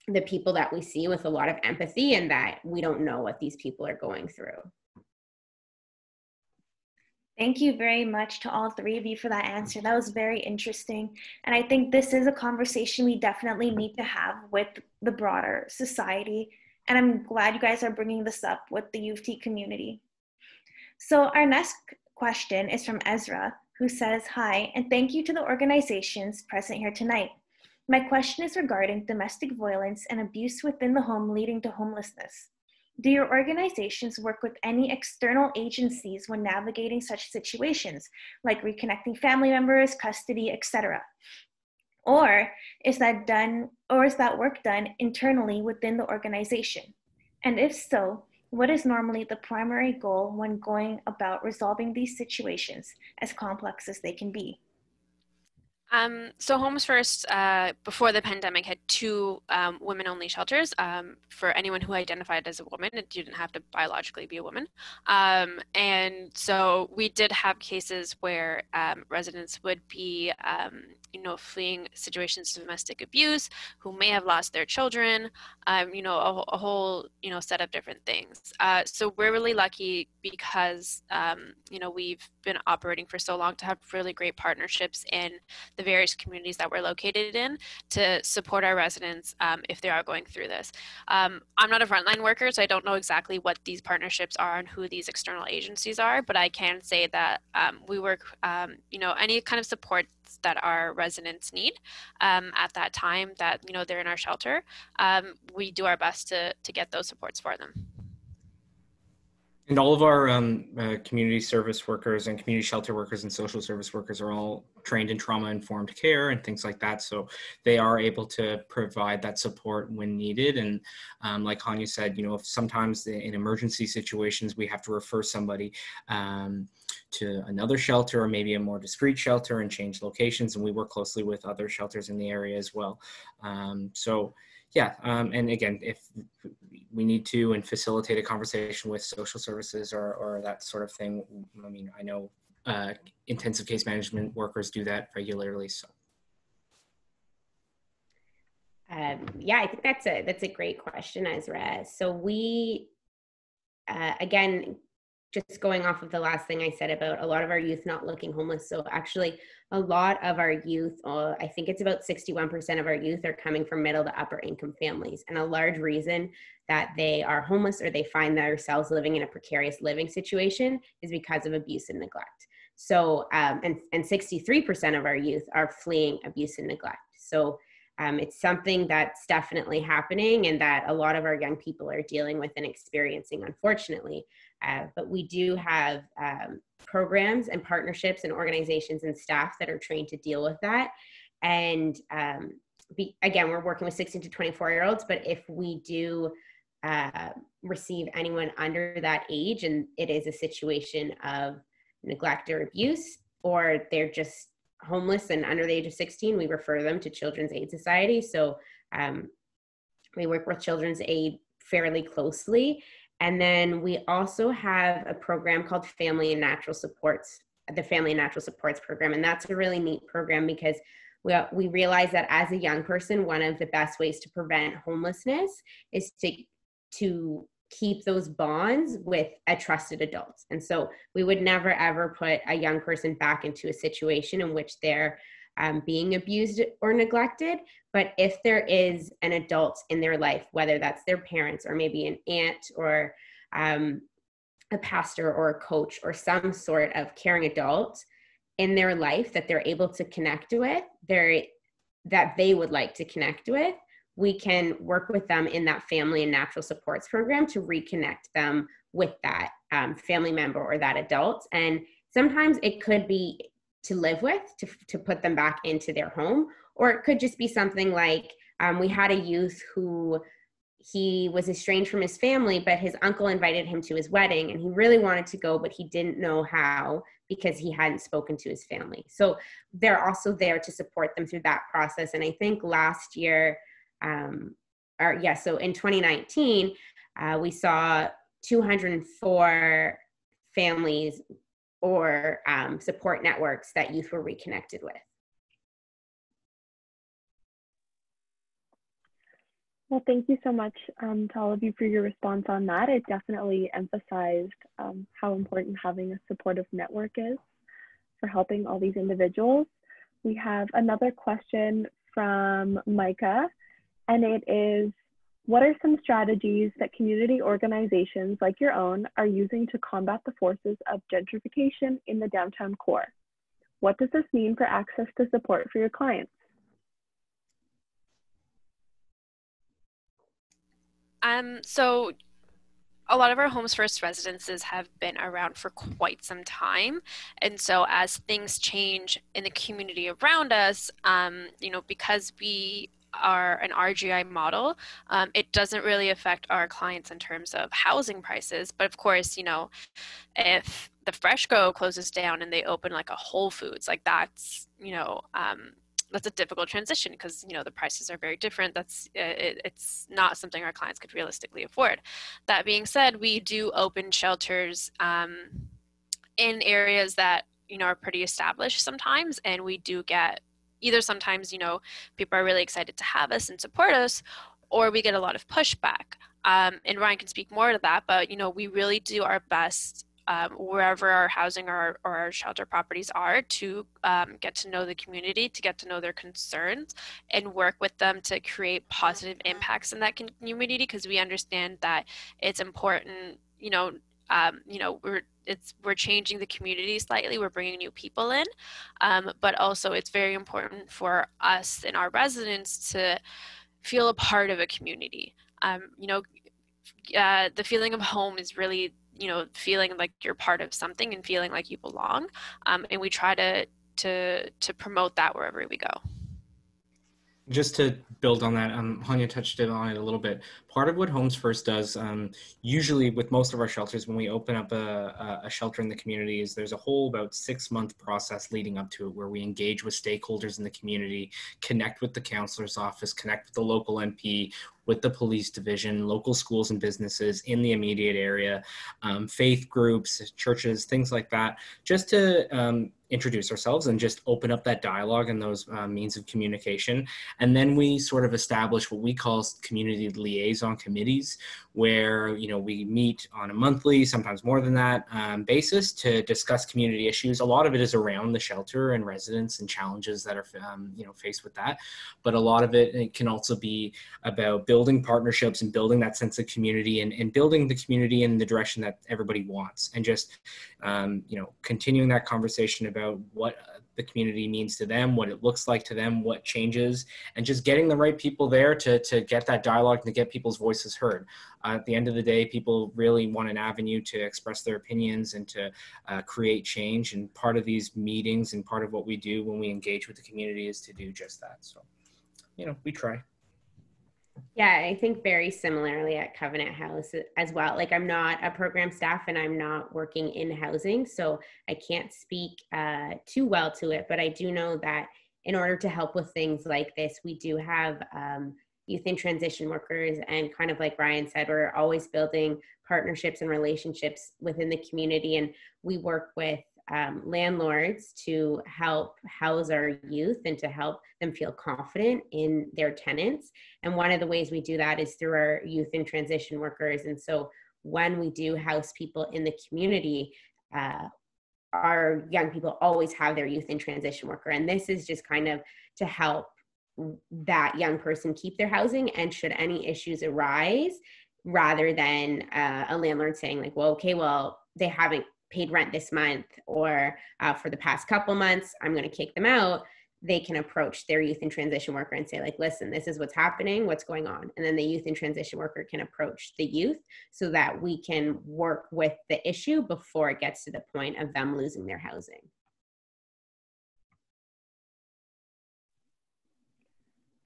the people that we see with a lot of empathy and that we don't know what these people are going through. Thank you very much to all three of you for that answer. That was very interesting. And I think this is a conversation we definitely need to have with the broader society. And I'm glad you guys are bringing this up with the U of T community. So, our next question is from Ezra, who says, Hi, and thank you to the organizations present here tonight. My question is regarding domestic violence and abuse within the home leading to homelessness. Do your organizations work with any external agencies when navigating such situations, like reconnecting family members, custody, etc.? Or is that done or is that work done internally within the organization? And if so, what is normally the primary goal when going about resolving these situations, as complex as they can be? Um, so Homes First, uh, before the pandemic, had two um, women-only shelters um, for anyone who identified as a woman. It didn't have to biologically be a woman. Um, and so we did have cases where um, residents would be, um, you know, fleeing situations of domestic abuse, who may have lost their children, um, you know, a, a, whole, you know, set of different things. Uh, so we're really lucky because, um, you know, we've been operating for so long to have really great partnerships in the various communities that we're located in to support our residents um, if they are going through this. Um, I'm not a frontline worker, so I don't know exactly what these partnerships are and who these external agencies are, but I can say that um, we work, um, you know, any kind of support that our residents need um, at that time that you know they're in our shelter um, we do our best to to get those supports for them and all of our um, uh, community service workers and community shelter workers and social service workers are all trained in trauma informed care and things like that. So they are able to provide that support when needed. And um, like Hanya said, you know, sometimes in emergency situations we have to refer somebody um, to another shelter or maybe a more discreet shelter and change locations. And we work closely with other shelters in the area as well. Um, so yeah, um, and again, if we need to and facilitate a conversation with social services or, or that sort of thing, I mean, I know uh, intensive case management workers do that regularly. So. Um, yeah, I think that's a that's a great question, Ezra. So we, uh, again, just going off of the last thing I said about a lot of our youth not looking homeless. So actually, a lot of our youth, uh, I think it's about 61% of our youth are coming from middle to upper income families. And a large reason that they are homeless or they find themselves living in a precarious living situation is because of abuse and neglect. So, um, and, and 63% of our youth are fleeing abuse and neglect. So, um, it's something that's definitely happening and that a lot of our young people are dealing with and experiencing, unfortunately. Uh, but we do have um, programs and partnerships and organizations and staff that are trained to deal with that. And um, be, again, we're working with 16 to 24 year olds, but if we do uh, receive anyone under that age and it is a situation of neglect or abuse, or they're just homeless and under the age of 16, we refer them to Children's Aid Society. So um, we work with Children's Aid fairly closely and then we also have a program called Family and Natural Supports, the Family and Natural Supports program. And that's a really neat program because we, uh, we realize that as a young person, one of the best ways to prevent homelessness is to, to keep those bonds with a trusted adult. And so we would never ever put a young person back into a situation in which they're um, being abused or neglected. But if there is an adult in their life, whether that's their parents or maybe an aunt or um, a pastor or a coach or some sort of caring adult in their life that they're able to connect with, they're, that they would like to connect with, we can work with them in that family and natural supports program to reconnect them with that um, family member or that adult. And sometimes it could be to live with to, to put them back into their home. Or it could just be something like um, we had a youth who he was estranged from his family but his uncle invited him to his wedding and he really wanted to go but he didn't know how because he hadn't spoken to his family. So they're also there to support them through that process. And i think last year um, or yeah so in 2019 uh, we saw 204 families or um, support networks that youth were reconnected with? Well, thank you so much um, to all of you for your response on that. It definitely emphasized um, how important having a supportive network is for helping all these individuals. We have another question from Micah, and it is what are some strategies that community organizations like your own are using to combat the forces of gentrification in the downtown core? What does this mean for access to support for your clients? Um, so a lot of our Homes First residences have been around for quite some time. And so as things change in the community around us, um, you know, because we are an RGI model, um, it doesn't really affect our clients in terms of housing prices. But of course, you know, if the FreshCo closes down and they open like a Whole Foods, like that's, you know, um, that's a difficult transition because you know the prices are very different that's it, it's not something our clients could realistically afford that being said we do open shelters um, in areas that you know are pretty established sometimes and we do get either sometimes you know people are really excited to have us and support us or we get a lot of pushback um, and ryan can speak more to that but you know we really do our best um, wherever our housing or, or, our shelter properties are to um, get to know the community, to get to know their concerns, and work with them to create positive impacts in that community because we understand that it's important, you know. Um, you know, we're it's we're changing the community slightly. We're bringing new people in, um, but also it's very important for us and our residents to feel a part of a community. Um, you know, uh, the feeling of home is really you know feeling like you're part of something and feeling like you belong um, and we try to to to promote that wherever we go just to build on that, um, Hanya touched on it a little bit. Part of what Homes First does, um, usually with most of our shelters, when we open up a, a, shelter in the community, is there's a whole about six month process leading up to it where we engage with stakeholders in the community, connect with the councilor's office, connect with the local MP, with the police division, local schools and businesses in the immediate area, um, faith groups, churches, things like that, just to um, introduce ourselves and just open up that dialogue and those uh, means of communication. And then we sort of establish what we call community liaison committees, where you know we meet on a monthly, sometimes more than that, um, basis to discuss community issues. A lot of it is around the shelter and residents and challenges that are um, you know faced with that, but a lot of it, it can also be about building partnerships and building that sense of community and, and building the community in the direction that everybody wants, and just um, you know continuing that conversation about what the community means to them, what it looks like to them, what changes, and just getting the right people there to, to get that dialogue and to get people's voices heard. Uh, at the end of the day, people really want an avenue to express their opinions and to uh, create change. And part of these meetings and part of what we do when we engage with the community is to do just that. So, you know, we try. Yeah, I think very similarly at Covenant House as well. Like, I'm not a program staff and I'm not working in housing, so I can't speak uh, too well to it. But I do know that in order to help with things like this, we do have um, youth in transition workers. And kind of like Ryan said, we're always building partnerships and relationships within the community. And we work with um, landlords to help house our youth and to help them feel confident in their tenants. And one of the ways we do that is through our youth in transition workers. And so when we do house people in the community, uh, our young people always have their youth in transition worker. And this is just kind of to help that young person keep their housing. And should any issues arise, rather than uh, a landlord saying, like, well, okay, well, they haven't paid rent this month or uh, for the past couple months i'm going to kick them out. They can approach their youth in transition worker and say like listen this is what's happening. What's going on? And then the youth in transition worker can approach the youth so that we can work with the issue before it gets to the point of them losing their housing.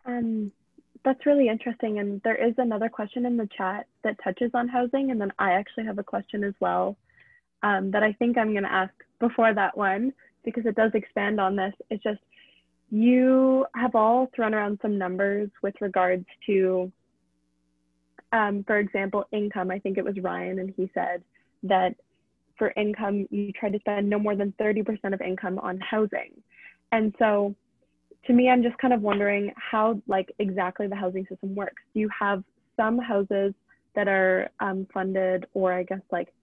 Um, that's really interesting and there is another question in the chat that touches on housing and then i actually have a question as well um, that I think I'm going to ask before that one because it does expand on this. It's just you have all thrown around some numbers with regards to, um, for example, income. I think it was Ryan, and he said that for income, you try to spend no more than 30% of income on housing. And so to me, I'm just kind of wondering how, like, exactly the housing system works. Do you have some houses that are um, funded, or I guess like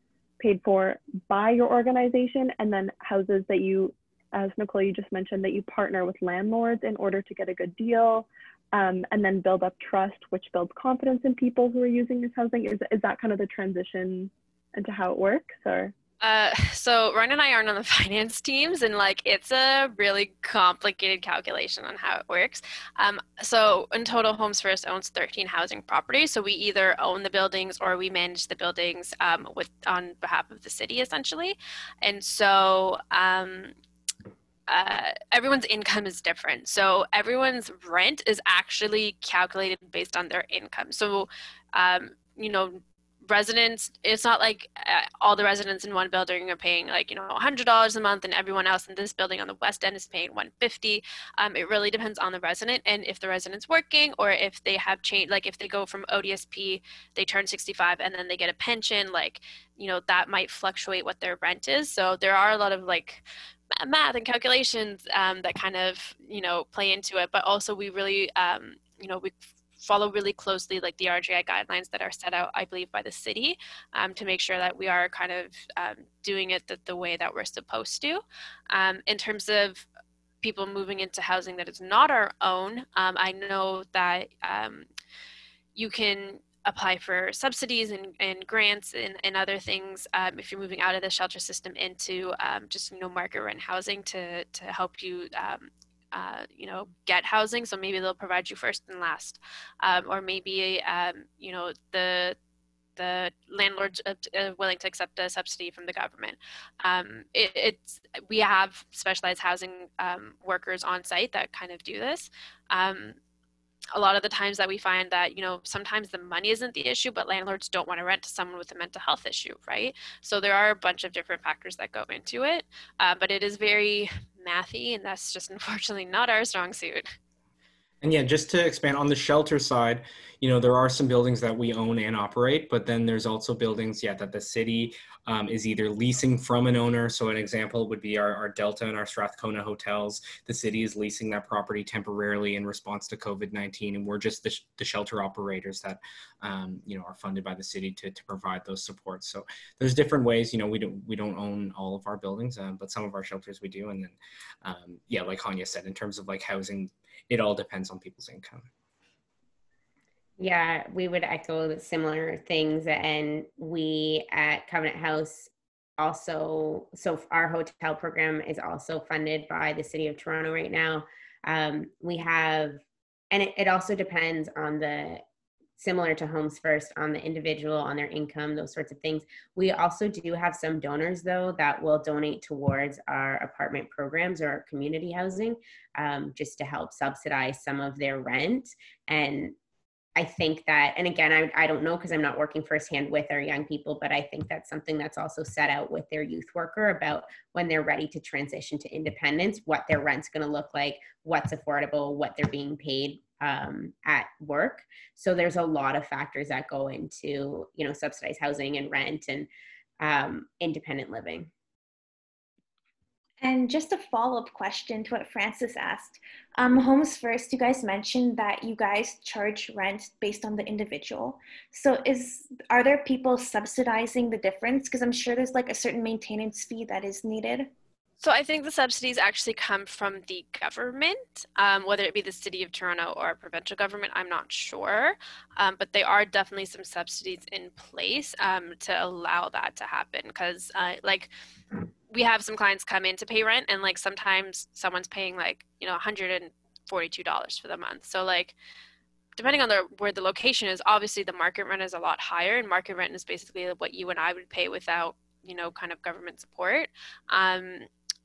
paid for by your organization and then houses that you as nicole you just mentioned that you partner with landlords in order to get a good deal um, and then build up trust which builds confidence in people who are using this housing. Is, is that kind of the transition into how it works or uh, so Ryan and I aren't on the finance teams, and like it's a really complicated calculation on how it works. Um, so in total, Homes First owns 13 housing properties. So we either own the buildings or we manage the buildings um, with on behalf of the city, essentially. And so um, uh, everyone's income is different. So everyone's rent is actually calculated based on their income. So um, you know residents it's not like uh, all the residents in one building are paying like you know $100 a month and everyone else in this building on the west end is paying 150 um, it really depends on the resident and if the resident's working or if they have changed like if they go from odsp they turn 65 and then they get a pension like you know that might fluctuate what their rent is. So there are a lot of like math and calculations um, that kind of you know play into it. But also we really um, you know we follow really closely like the RGI guidelines that are set out, I believe, by the city um, to make sure that we are kind of um, doing it the, the, way that we're supposed to. Um, in terms of people moving into housing that is not our own, um, I know that um, you can apply for subsidies and, and grants and, and other things um, if you're moving out of the shelter system into just you know market rent housing to to help you uh, you know, get housing. So maybe they'll provide you first and last, um, or maybe um, you know the the landlord's uh, uh, willing to accept a subsidy from the government. Um, it, it's we have specialized housing um, workers on site that kind of do this. A lot of the times that we find that you know sometimes the money isn't the issue but landlords don't want to rent to someone with a mental health issue right? So there are a bunch of different factors that go into it uh, but it is very mathy and that's just unfortunately not our strong suit and yeah, just to expand on the shelter side, you know, there are some buildings that we own and operate, but then there's also buildings, yeah, that the city um, is either leasing from an owner. So an example would be our, our Delta and our Strathcona hotels. The city is leasing that property temporarily in response to COVID-19, and we're just the, the shelter operators that, um, you know, are funded by the city to, to provide those supports. So there's different ways, you know, we don't, we don't own all of our buildings, uh, but some of our shelters we do. And then, um, yeah, like Hanya said, in terms of like housing, it all depends on people's income. Yeah, we would echo similar things. And we at Covenant House also, so our hotel program is also funded by the City of Toronto right now. Um, we have, and it, it also depends on the similar to Homes First on the individual, on their income, those sorts of things. We also do have some donors, though, that will donate towards our apartment programs or community housing um, just to help subsidize some of their rent. And I think that, and again, I, I don't know because I'm not working firsthand with our young people, but I think that's something that's also set out with their youth worker about when they're ready to transition to independence, what their rent's going to look like, what's affordable, what they're being paid um, at work. So there's a lot of factors that go into, you know, subsidized housing and rent and um, independent living. And just a follow up question to what Francis asked. Um, Homes First, you guys mentioned that you guys charge rent based on the individual. So, is are there people subsidizing the difference? Because I'm sure there's like a certain maintenance fee that is needed. So I think the subsidies actually come from the government, um, whether it be the city of Toronto or provincial government, I'm not sure. Um, but there are definitely some subsidies in place um, to allow that to happen. Because, uh, like, we have some clients come in to pay rent, and like sometimes someone's paying like, you know, $142 for the month. So, like, depending on the, where the location is, obviously the market rent is a lot higher, and market rent is basically what you and I would pay without you know kind of government support um,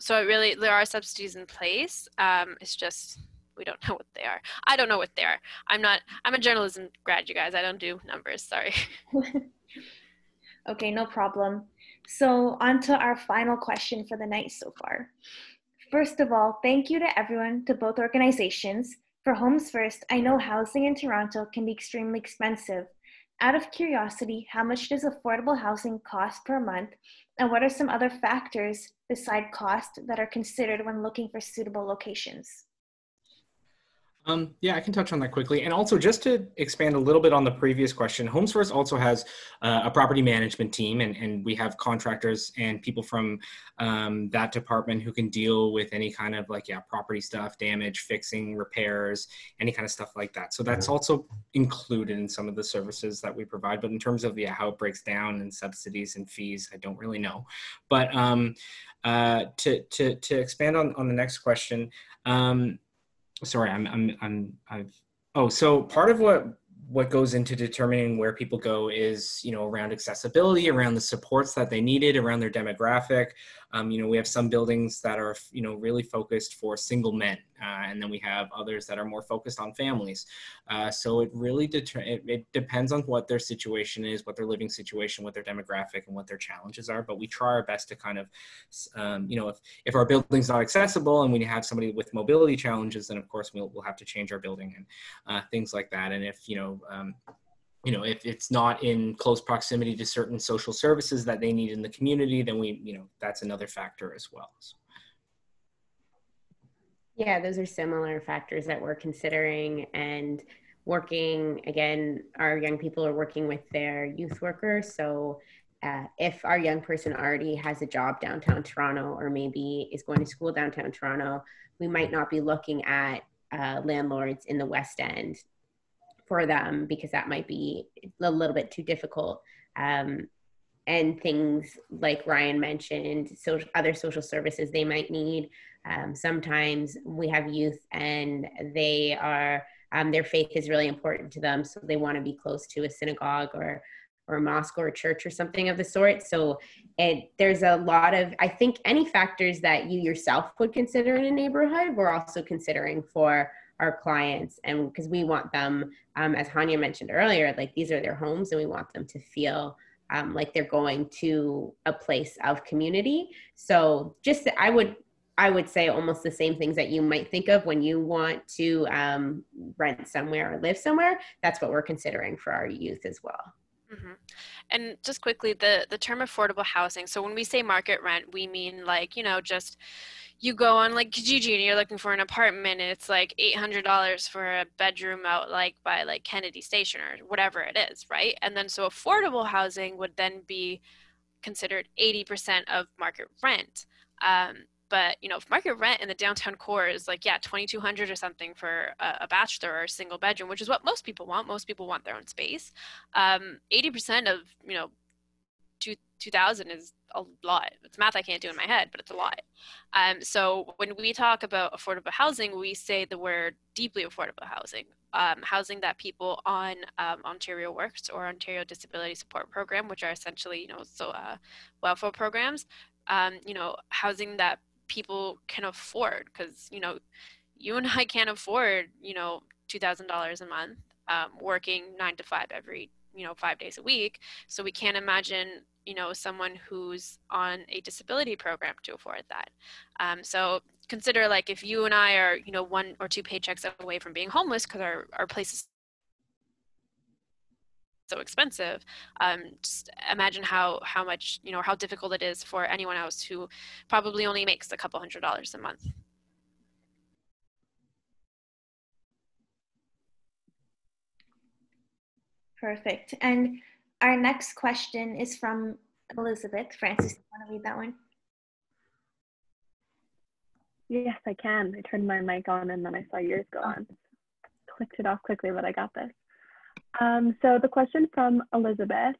so it really there are subsidies in place. Um, it's just we don't know what they are. I don't know what they are. I'm not. I'm a journalism grad, you guys. I don't do numbers. Sorry. okay, no problem. So on to our final question for the night so far. First of all, thank you to everyone, to both organizations. For Homes First, I know housing in Toronto can be extremely expensive. Out of curiosity, how much does affordable housing cost per month and what are some other factors beside cost that are considered when looking for suitable locations? Um, yeah, I can touch on that quickly. And also, just to expand a little bit on the previous question, Homes First also has uh, a property management team, and, and we have contractors and people from um, that department who can deal with any kind of like, yeah, property stuff, damage, fixing, repairs, any kind of stuff like that. So that's also included in some of the services that we provide. But in terms of, yeah, how it breaks down and subsidies and fees, I don't really know. But um, uh, to, to, to expand on, on the next question, um, sorry, I'm, I'm, I'm, I've, oh, so part of what, what goes into determining where people go is, you know, around accessibility, around the supports that they needed, around their demographic, um, you know, we have some buildings that are, you know, really focused for single men, uh, and then we have others that are more focused on families. Uh, so it really deter- it, it, depends on what their situation is, what their living situation, what their demographic, and what their challenges are. But we try our best to kind of, um, you know, if if our building's not accessible and we have somebody with mobility challenges, then of course we'll we'll have to change our building and uh, things like that. And if you know. Um, you know, if it's not in close proximity to certain social services that they need in the community, then we, you know, that's another factor as well. So. Yeah, those are similar factors that we're considering and working again our young people are working with their youth workers so uh, if our young person already has a job downtown Toronto or maybe is going to school downtown Toronto, we might not be looking at uh, landlords in the West End for them because that might be a little bit too difficult. Um, and things like Ryan mentioned, so other social services they might need. Um, sometimes we have youth and they are um, their faith is really important to them, so they want to be close to a synagogue or or mosque or church or something of the sort. So it, there's a lot of, I think, any factors that you yourself would consider in a neighborhood, we're also considering for our clients. And because we want them, um, as Hanya mentioned earlier, like these are their homes and we want them to feel um, like they're going to a place of community. So just, I would I would say almost the same things that you might think of when you want to um, rent somewhere or live somewhere. That's what we're considering for our youth as well. Mm-hmm. And just quickly, the the term affordable housing. So when we say market rent, we mean like you know just you go on like Kijiji and you're looking for an apartment and it's like eight hundred dollars for a bedroom out like by like Kennedy Station or whatever it is, right? And then so affordable housing would then be considered eighty percent of market rent. Um, but you know if market rent in the downtown core is like yeah 2200 or something for a, a, bachelor or a single bedroom which is what most people want most people want their own space um, 80% of you know two, 2000 is a lot. It's math i can't do in my head but it's a lot. Um, so when we talk about affordable housing we say the word deeply affordable housing um, housing that people on um, Ontario Works or Ontario Disability Support Program, which are essentially, you know, so uh, welfare programs, um, you know, housing that people can afford. Because you know you and i can't afford you know $2000 a month um, working nine to five every you know five days a week. So we can't imagine you know someone who's on a disability program to afford that. Um, so consider like if you and i are you know one or two paychecks away from being homeless because our, our place is so expensive um, just imagine how how much you know how difficult it is for anyone else who probably only makes a couple hundred dollars a month perfect. And our next question is from elizabeth. Francis you want to read that one? Yes i can. I turned my mic on and then i saw yours go on. Clicked it off quickly but i got this. Um, so the question from Elizabeth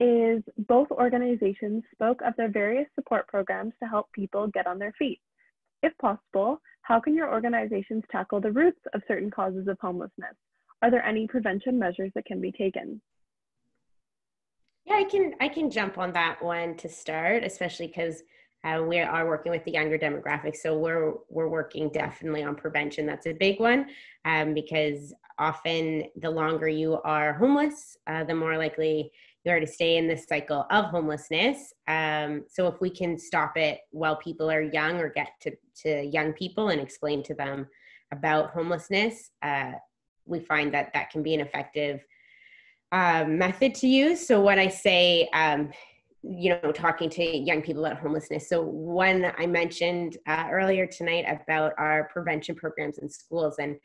is both organizations spoke of their various support programs to help people get on their feet. If possible, how can your organizations tackle the roots of certain causes of homelessness? Are there any prevention measures that can be taken? Yeah, I can I can jump on that one to start, especially because uh, we are working with the younger demographic. So we're we're working definitely on prevention. That's a big one um, because often the longer you are homeless, uh, the more likely you are to stay in this cycle of homelessness. Um, so if we can stop it while people are young or get to, to young people and explain to them about homelessness, uh, we find that that can be an effective uh, method to use. So when I say, um, you know, talking to young people about homelessness. So one I mentioned uh, earlier tonight about our prevention programs in schools, and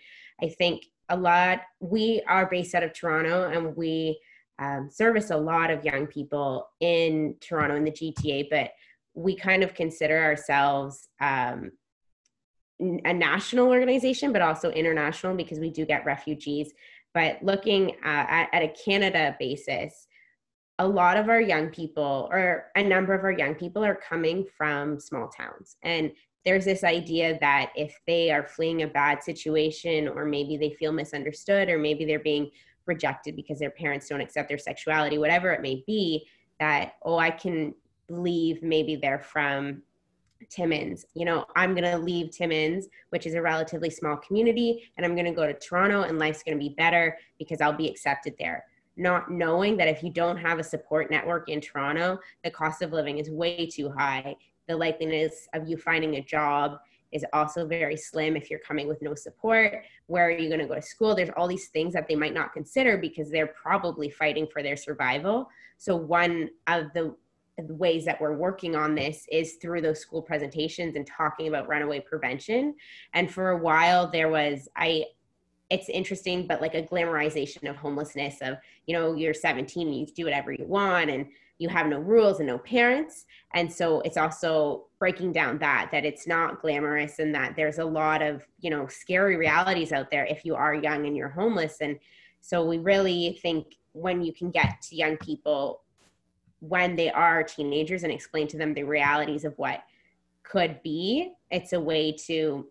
I think a lot. We are based out of Toronto, and we um, service a lot of young people in Toronto in the GTA, but we kind of consider ourselves um, a national organization, but also international because we do get refugees. But looking uh, at, at a Canada basis, a lot of our young people, or a number of our young people, are coming from small towns. And there's this idea that if they are fleeing a bad situation or maybe they feel misunderstood or maybe they're being rejected because their parents don't accept their sexuality whatever it may be that oh i can leave maybe they're from timmins you know i'm going to leave timmins which is a relatively small community and i'm going to go to toronto and life's going to be better because i'll be accepted there not knowing that if you don't have a support network in toronto the cost of living is way too high the likeliness of you finding a job is also very slim if you're coming with no support. Where are you going to go to school? There's all these things that they might not consider because they're probably fighting for their survival. So, one of the ways that we're working on this is through those school presentations and talking about runaway prevention. And for a while, there was, I, it's interesting, but like a glamorization of homelessness of, you know, you're 17 and you do whatever you want and you have no rules and no parents. And so it's also breaking down that, that it's not glamorous and that there's a lot of, you know, scary realities out there if you are young and you're homeless. And so we really think when you can get to young people when they are teenagers and explain to them the realities of what could be it's a way to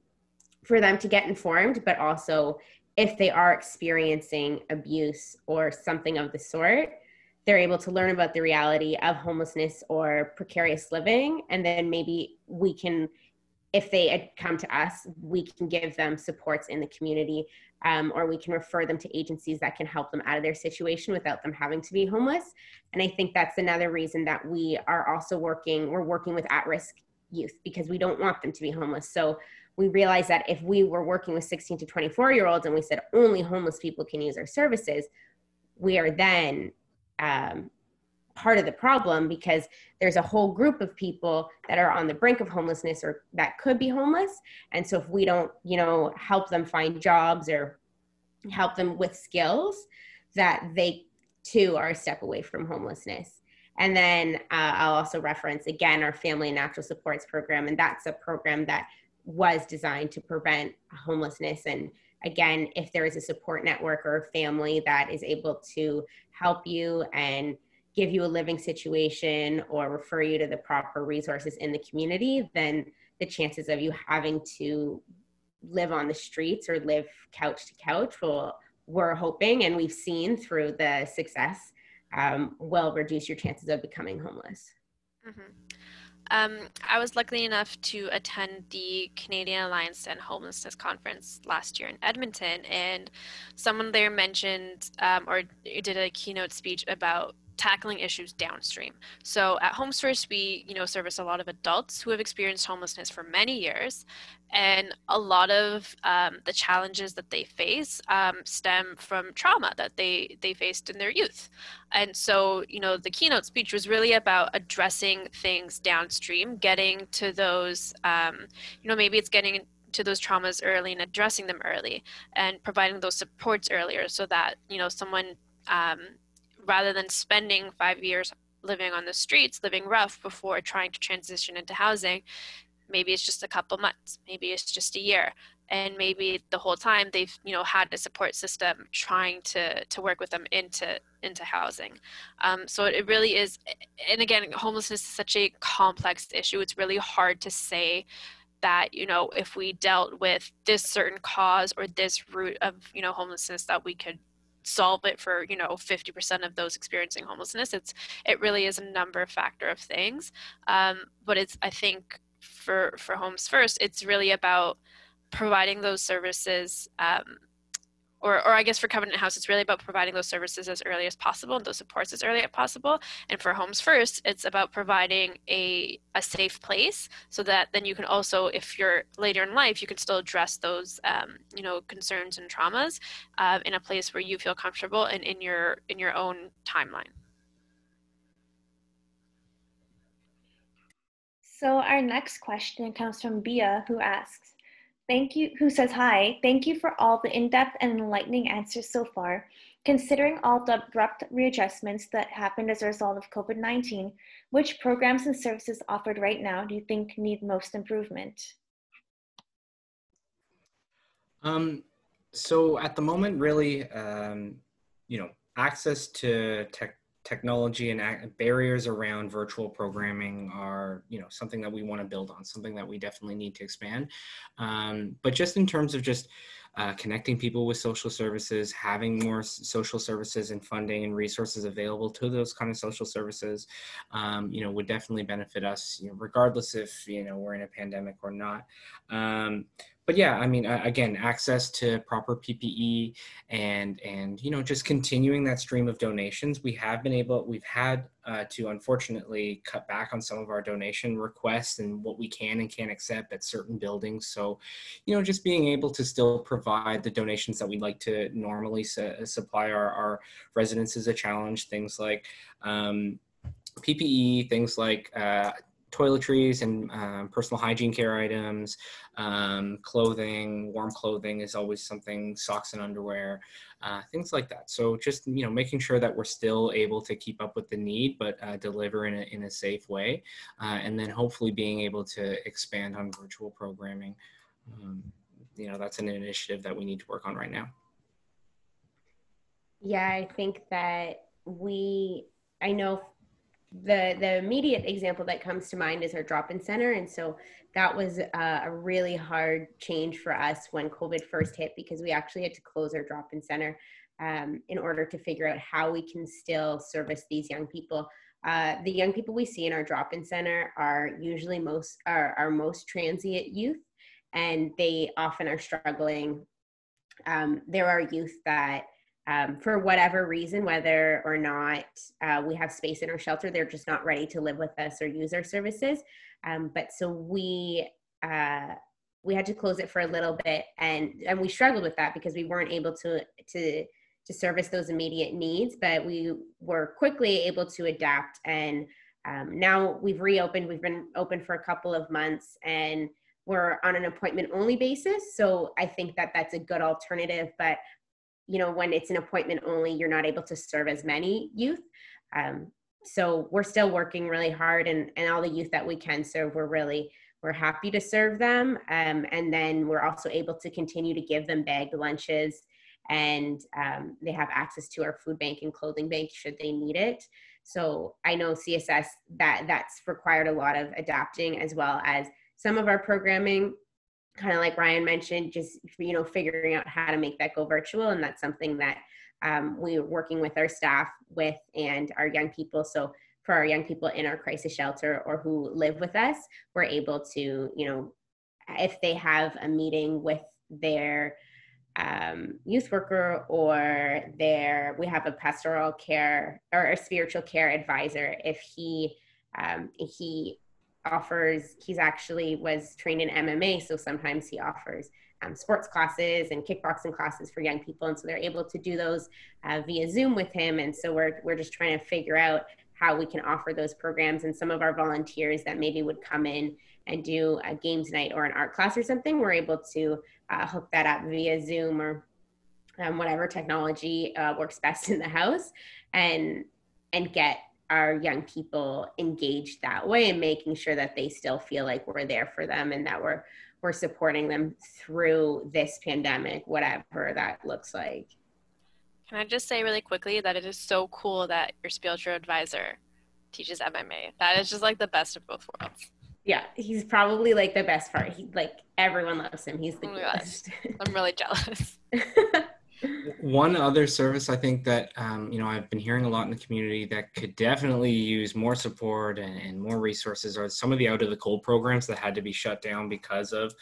for them to get informed but also if they are experiencing abuse or something of the sort they're able to learn about the reality of homelessness or precarious living and then maybe we can if they come to us we can give them supports in the community um, or we can refer them to agencies that can help them out of their situation without them having to be homeless. And I think that's another reason that we are also working, we're working with at risk youth because we don't want them to be homeless. So we realized that if we were working with 16 to 24 year olds and we said only homeless people can use our services, we are then um, part of the problem because there's a whole group of people that are on the brink of homelessness or that could be homeless. And so if we don't you know help them find jobs or help them with skills that they too are a step away from homelessness. And then uh, i'll also reference again our family and natural supports program. And that's a program that was designed to prevent homelessness. And again if there is a support network or a family that is able to help you and give you a living situation or refer you to the proper resources in the community, then the chances of you having to live on the streets or live couch to couch will we're hoping and we've seen through the success um, will reduce your chances of becoming homeless. Mm-hmm. Um, I was lucky enough to attend the Canadian Alliance and Homelessness Conference last year in Edmonton, and someone there mentioned um, or did a keynote speech about tackling issues downstream. So at Homes First, we you know service a lot of adults who have experienced homelessness for many years, and a lot of um, the challenges that they face um, stem from trauma that they they faced in their youth. And so you know the keynote speech was really about addressing things downstream, getting to those um, you know maybe it's getting to those traumas early and addressing them early and providing those supports earlier so that you know someone um, rather than spending five years living on the streets, living rough before trying to transition into housing, maybe it's just a couple months, maybe it's just a year. And maybe the whole time they've, you know, had a support system trying to to work with them into into housing. Um, so it really is, and again, homelessness is such a complex issue. It's really hard to say that you know if we dealt with this certain cause or this root of you know homelessness that we could solve it for you know 50% of those experiencing homelessness it's it really is a number factor of things. Um, but it's i think for for homes first it's really about providing those services um, or, or I guess for Covenant House, it's really about providing those services as early as possible and those supports as early as possible. And for Homes First, it's about providing a, a safe place so that then you can also, if you're later in life, you can still address those, um, you know, concerns and traumas uh, in a place where you feel comfortable and in your in your own timeline. So our next question comes from Bia, who asks, Thank you, who says hi. Thank you for all the in-depth and enlightening answers so far. Considering all the abrupt readjustments that happened as a result of COVID-19, which programs and services offered right now do you think need most improvement? Um, so at the moment, really, um, you know, access to tech technology and barriers around virtual programming are you know something that we want to build on something that we definitely need to expand. Um, but just in terms of just uh, connecting people with social services having more social services and funding and resources available to those kind of social services um, you know would definitely benefit us you know, regardless if you know we're in a pandemic or not. Um, but yeah, I mean, again, access to proper PPE and and you know just continuing that stream of donations. We have been able, we've had uh, to unfortunately cut back on some of our donation requests and what we can and can't accept at certain buildings. So, you know, just being able to still provide the donations that we'd like to normally su supply our, our residents is a challenge. Things like um, PPE, things like uh, toiletries and um, personal hygiene care items, um, clothing, warm clothing is always something, socks and underwear, uh, things like that. So just, you know, making sure that we're still able to keep up with the need, but uh, deliver in a, in a safe way. Uh, and then hopefully being able to expand on virtual programming. Um, you know, that's an initiative that we need to work on right now. Yeah, I think that we, I know the the immediate example that comes to mind is our drop-in center. And so that was a, really hard change for us when covid first hit because we actually had to close our drop-in center um, in order to figure out how we can still service these young people. Uh, the young people we see in our drop-in center are usually most are our most transient youth and they often are struggling. Um, there are youth that um, for whatever reason, whether or not uh, we have space in our shelter, they're just not ready to live with us or use our services. Um, but so we uh, we had to close it for a little bit, and and we struggled with that because we weren't able to to to service those immediate needs. But we were quickly able to adapt, and um, now we've reopened. We've been open for a couple of months, and we're on an appointment only basis. So I think that that's a good alternative. But you know, when it's an appointment only, you're not able to serve as many youth. Um, so we're still working really hard and, and all the youth that we can serve, we're really, we're happy to serve them. Um, and then we're also able to continue to give them bagged lunches and um, they have access to our food bank and clothing bank should they need it. So I know CSS that that's required a lot of adapting as well as some of our programming kind of like Ryan mentioned, just you know figuring out how to make that go virtual, and that's something that um, we're working with our staff with and our young people. So for our young people in our crisis shelter or who live with us, we're able to you know if they have a meeting with their um, youth worker or their we have a pastoral care or a spiritual care advisor if he um, he offers he's actually was trained in mma so sometimes he offers um, sports classes and kickboxing classes for young people and so they're able to do those uh, via zoom with him and so we're, we're just trying to figure out how we can offer those programs and some of our volunteers that maybe would come in and do a games night or an art class or something we're able to uh, hook that up via zoom or um, whatever technology uh, works best in the house and and get our young people engaged that way and making sure that they still feel like we're there for them and that we're we're supporting them through this pandemic whatever that looks like. Can i just say really quickly that it is so cool that your spiritual advisor teaches mma that is just like the best of both worlds. Yeah he's probably like the best part. He like everyone loves him. He's the oh best i'm really jealous One other service I think that um, you know I've been hearing a lot in the community that could definitely use more support and, and more resources are some of the out of the cold programs that had to be shut down because of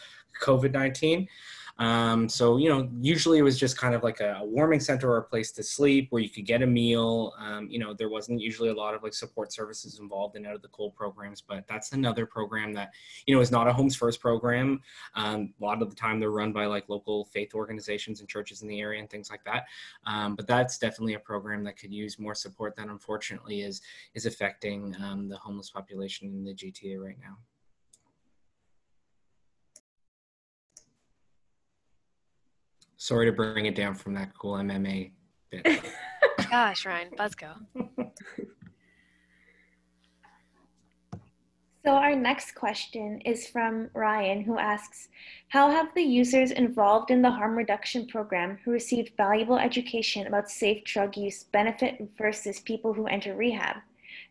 COVID nineteen. Um, so, you know, usually it was just kind of like a, warming center or a place to sleep where you could get a meal. Um, you know, there wasn't usually a lot of like support services involved in out of the cold programs, but that's another program that, you know, is not a homes first program. Um, a lot of the time they're run by like local faith organizations and churches in the area and things like that. Um, but that's definitely a program that could use more support that unfortunately is, is affecting um, the homeless population in the GTA right now. Sorry to bring it down from that cool MMA bit. Gosh, Ryan, let's go. So our next question is from Ryan who asks, how have the users involved in the harm reduction program who received valuable education about safe drug use benefit versus people who enter rehab?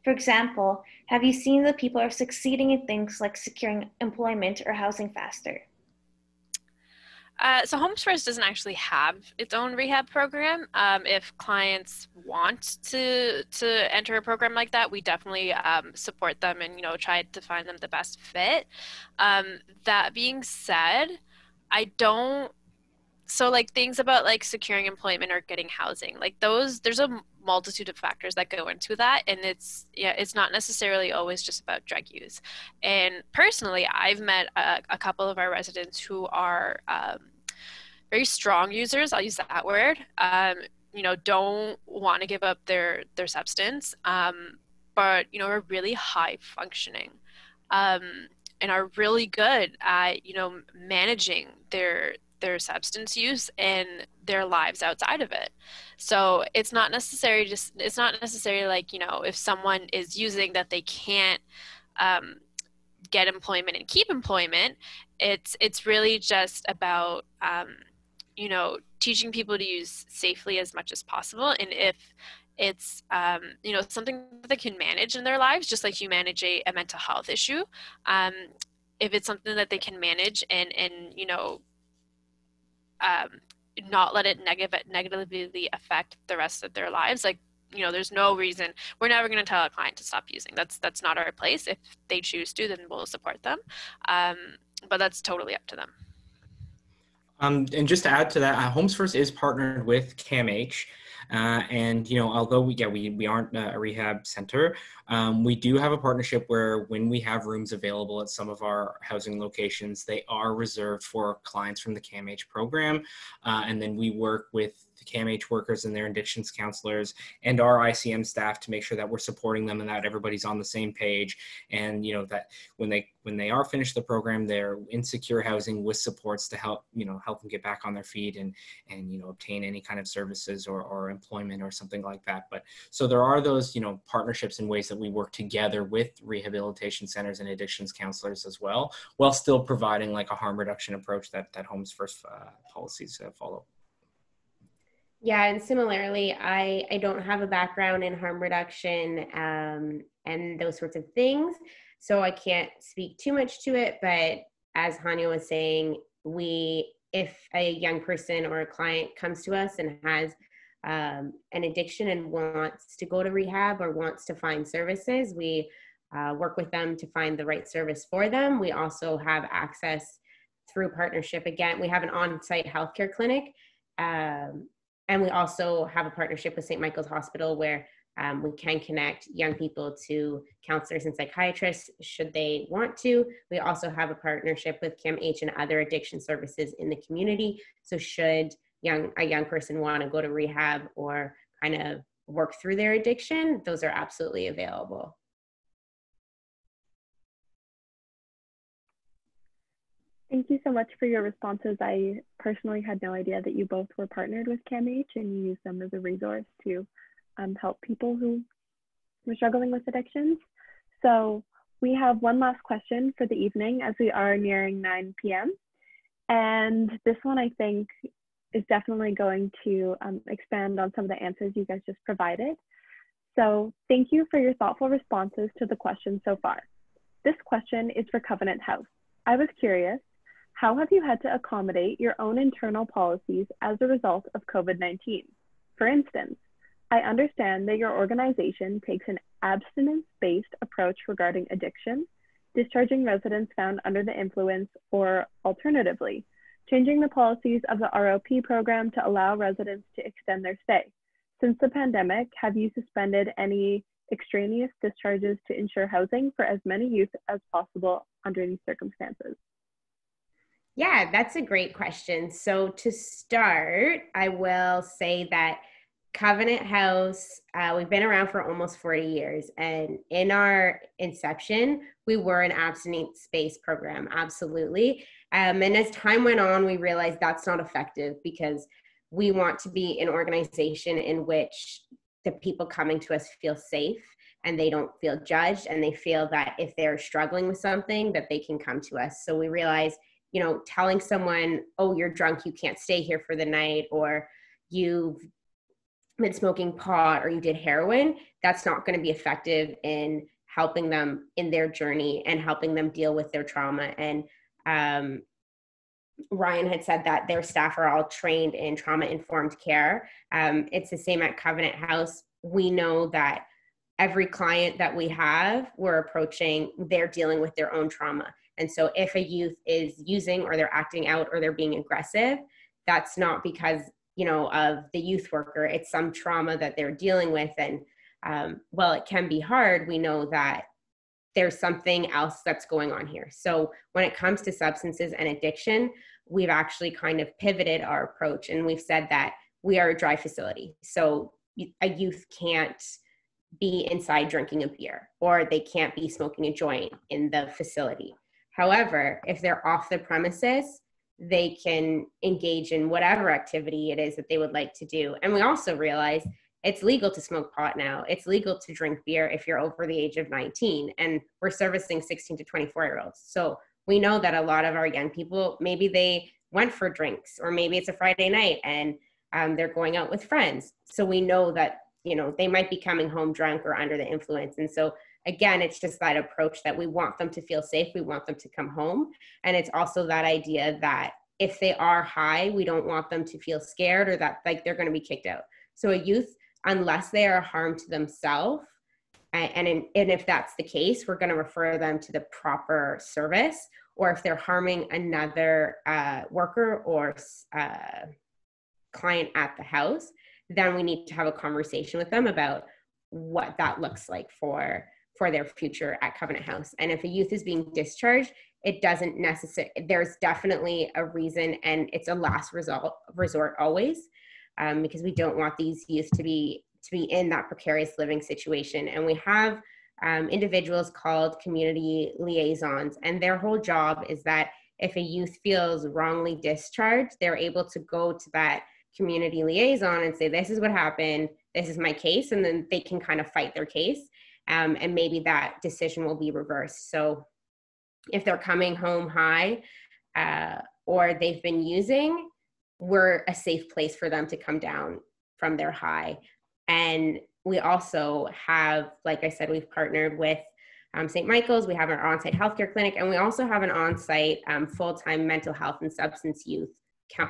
For example, have you seen that people are succeeding in things like securing employment or housing faster? Uh, so Homes First doesn't actually have its own rehab program. Um, if clients want to to enter a program like that, we definitely um, support them and you know try to find them the best fit. Um, that being said, I don't. So like things about like securing employment or getting housing, like those, there's a multitude of factors that go into that, and it's yeah, it's not necessarily always just about drug use. And personally, I've met a, a couple of our residents who are um, very strong users. I'll use that word. Um, you know, don't want to give up their their substance. Um, but you know are really high functioning um, and are really good at you know managing their their substance use and their lives outside of it. So it's not necessary just it's not necessarily like, you know, if someone is using that they can't um, get employment and keep employment. It's it's really just about um, you know teaching people to use safely as much as possible. And if it's um, you know something that they can manage in their lives, just like you manage a, a mental health issue. Um, if it's something that they can manage and and you know um, not let it negative, negatively affect the rest of their lives like you know there's no reason we're never going to tell a client to stop using that's that's not our place if they choose to then we'll support them um, but that's totally up to them um, and just to add to that, uh, Homes First is partnered with CAMH. Uh, and you know, although we yeah we we aren't a rehab center, um, we do have a partnership where when we have rooms available at some of our housing locations, they are reserved for clients from the CAMH program, uh, and then we work with the CAMH workers and their addictions counselors and our ICM staff to make sure that we're supporting them and that everybody's on the same page. And you know that when they when they are finished the program, they're in secure housing with supports to help you know help them get back on their feet and and you know obtain any kind of services or, or employment or something like that. But so there are those you know partnerships and ways that we work together with rehabilitation centers and addictions counselors as well, while still providing like a harm reduction approach that that Homes First uh, policies uh, follow. Yeah, and similarly, I, I don't have a background in harm reduction um, and those sorts of things, so I can't speak too much to it. But as Hanya was saying, we if a young person or a client comes to us and has um, an addiction and wants to go to rehab or wants to find services, we uh, work with them to find the right service for them. We also have access through partnership. Again, we have an on-site healthcare clinic. Um, and we also have a partnership with St. Michael's Hospital where um, we can connect young people to counselors and psychiatrists should they want to. We also have a partnership with CAMH and other addiction services in the community. So should young a young person want to go to rehab or kind of work through their addiction, those are absolutely available. Thank you so much for your responses. I personally had no idea that you both were partnered with CAMH and you use them as a resource to um, help people who were struggling with addictions. So we have one last question for the evening as we are nearing 9 p.m. And this one I think is definitely going to um, expand on some of the answers you guys just provided. So thank you for your thoughtful responses to the questions so far. This question is for Covenant House. I was curious, how have you had to accommodate your own internal policies as a result of COVID 19? For instance, I understand that your organization takes an abstinence based approach regarding addiction, discharging residents found under the influence, or alternatively, changing the policies of the ROP program to allow residents to extend their stay. Since the pandemic, have you suspended any extraneous discharges to ensure housing for as many youth as possible under these circumstances? Yeah, that's a great question. So, to start, I will say that Covenant House, uh, we've been around for almost 40 years. And in our inception, we were an abstinence space program, absolutely. Um, and as time went on, we realized that's not effective because we want to be an organization in which the people coming to us feel safe and they don't feel judged and they feel that if they're struggling with something that they can come to us so we realize you know telling someone oh you're drunk you can't stay here for the night or you've been smoking pot or you did heroin that's not going to be effective in helping them in their journey and helping them deal with their trauma and um, Ryan had said that their staff are all trained in trauma informed care. Um, it's the same at Covenant House. We know that every client that we have, we're approaching, they're dealing with their own trauma. And so if a youth is using or they're acting out or they're being aggressive, that's not because, you know, of the youth worker. It's some trauma that they're dealing with. And um, while it can be hard, we know that there's something else that's going on here. So when it comes to substances and addiction, we've actually kind of pivoted our approach and we've said that we are a dry facility. So a youth can't be inside drinking a beer or they can't be smoking a joint in the facility. However, if they're off the premises, they can engage in whatever activity it is that they would like to do. And we also realize it's legal to smoke pot now. It's legal to drink beer if you're over the age of 19. And we're servicing 16 to 24 year olds. So we know that a lot of our young people, maybe they went for drinks, or maybe it's a Friday night and um, they're going out with friends. So we know that, you know, they might be coming home drunk or under the influence. And so again, it's just that approach that we want them to feel safe. We want them to come home. And it's also that idea that if they are high, we don't want them to feel scared or that like they're going to be kicked out. So a youth, unless they are harm to themselves, and, and if that's the case, we're going to refer them to the proper service. Or if they're harming another uh, worker or uh, client at the house, then we need to have a conversation with them about what that looks like for for their future at Covenant House. And if a youth is being discharged, it doesn't necessarily, there's definitely a reason and it's a last result, resort always, um, because we don't want these youth to be, to be in that precarious living situation. And we have um, individuals called community liaisons and their whole job is that if a youth feels wrongly discharged, they're able to go to that community liaison and say, this is what happened, this is my case, and then they can kind of fight their case um, and maybe that decision will be reversed. So if they're coming home high uh, or they've been using, we're a safe place for them to come down from their high. And we also have, like I said, we've partnered with um, St. Michael's, we have our on site healthcare clinic, and we also have an on site um, full time mental health and substance youth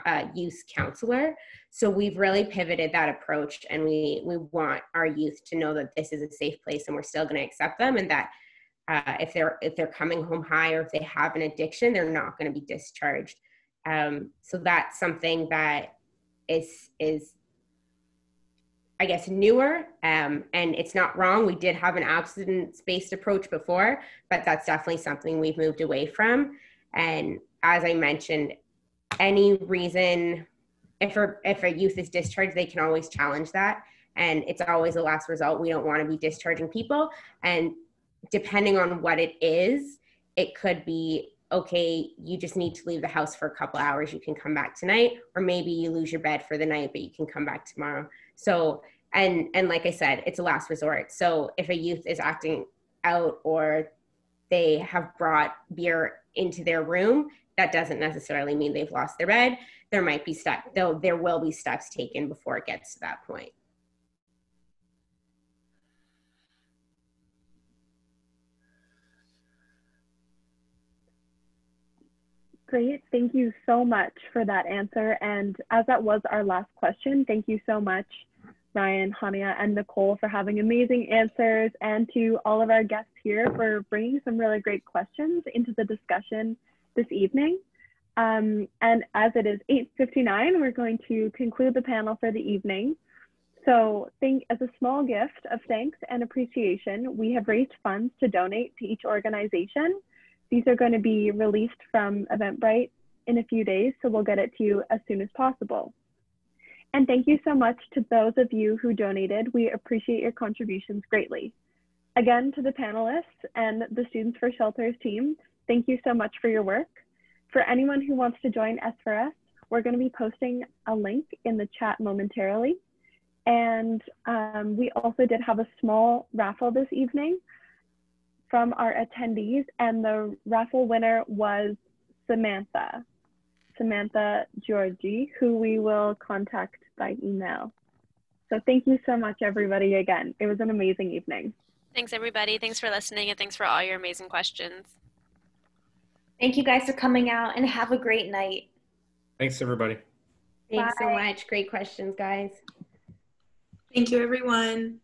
uh, use counselor. So we've really pivoted that approach, and we we want our youth to know that this is a safe place, and we're still going to accept them, and that uh, if they're if they're coming home high or if they have an addiction, they're not going to be discharged. Um, so that's something that is is I guess newer, um, and it's not wrong. We did have an abstinence-based approach before, but that's definitely something we've moved away from. And as I mentioned, any reason if a, if a youth is discharged they can always challenge that. And it's always a last result. We don't want to be discharging people. And depending on what it is it could be okay you just need to leave the house for a couple hours. You can come back tonight. Or maybe you lose your bed for the night but you can come back tomorrow. So and and like i said it's a last resort. So if a youth is acting out or they have brought beer into their room that doesn't necessarily mean they've lost their bed. There might be steps, though there will be steps taken before it gets to that point. Great. Thank you so much for that answer. And as that was our last question, thank you so much, Ryan, Hanya, and Nicole for having amazing answers and to all of our guests here for bringing some really great questions into the discussion this evening. Um, and as it is 8.59, we're going to conclude the panel for the evening. So think as a small gift of thanks and appreciation, we have raised funds to donate to each organization. These are going to be released from Eventbrite in a few days, so we'll get it to you as soon as possible. And thank you so much to those of you who donated. We appreciate your contributions greatly. Again, to the panelists and the Students for Shelters team, Thank you so much for your work. For anyone who wants to join S4S, we're going to be posting a link in the chat momentarily. And um, we also did have a small raffle this evening from our attendees, and the raffle winner was Samantha, Samantha Georgie, who we will contact by email. So thank you so much, everybody, again. It was an amazing evening. Thanks, everybody. Thanks for listening, and thanks for all your amazing questions. Thank you guys for coming out and have a great night. Thanks, everybody. Thanks Bye. so much. Great questions, guys. Thank you, everyone.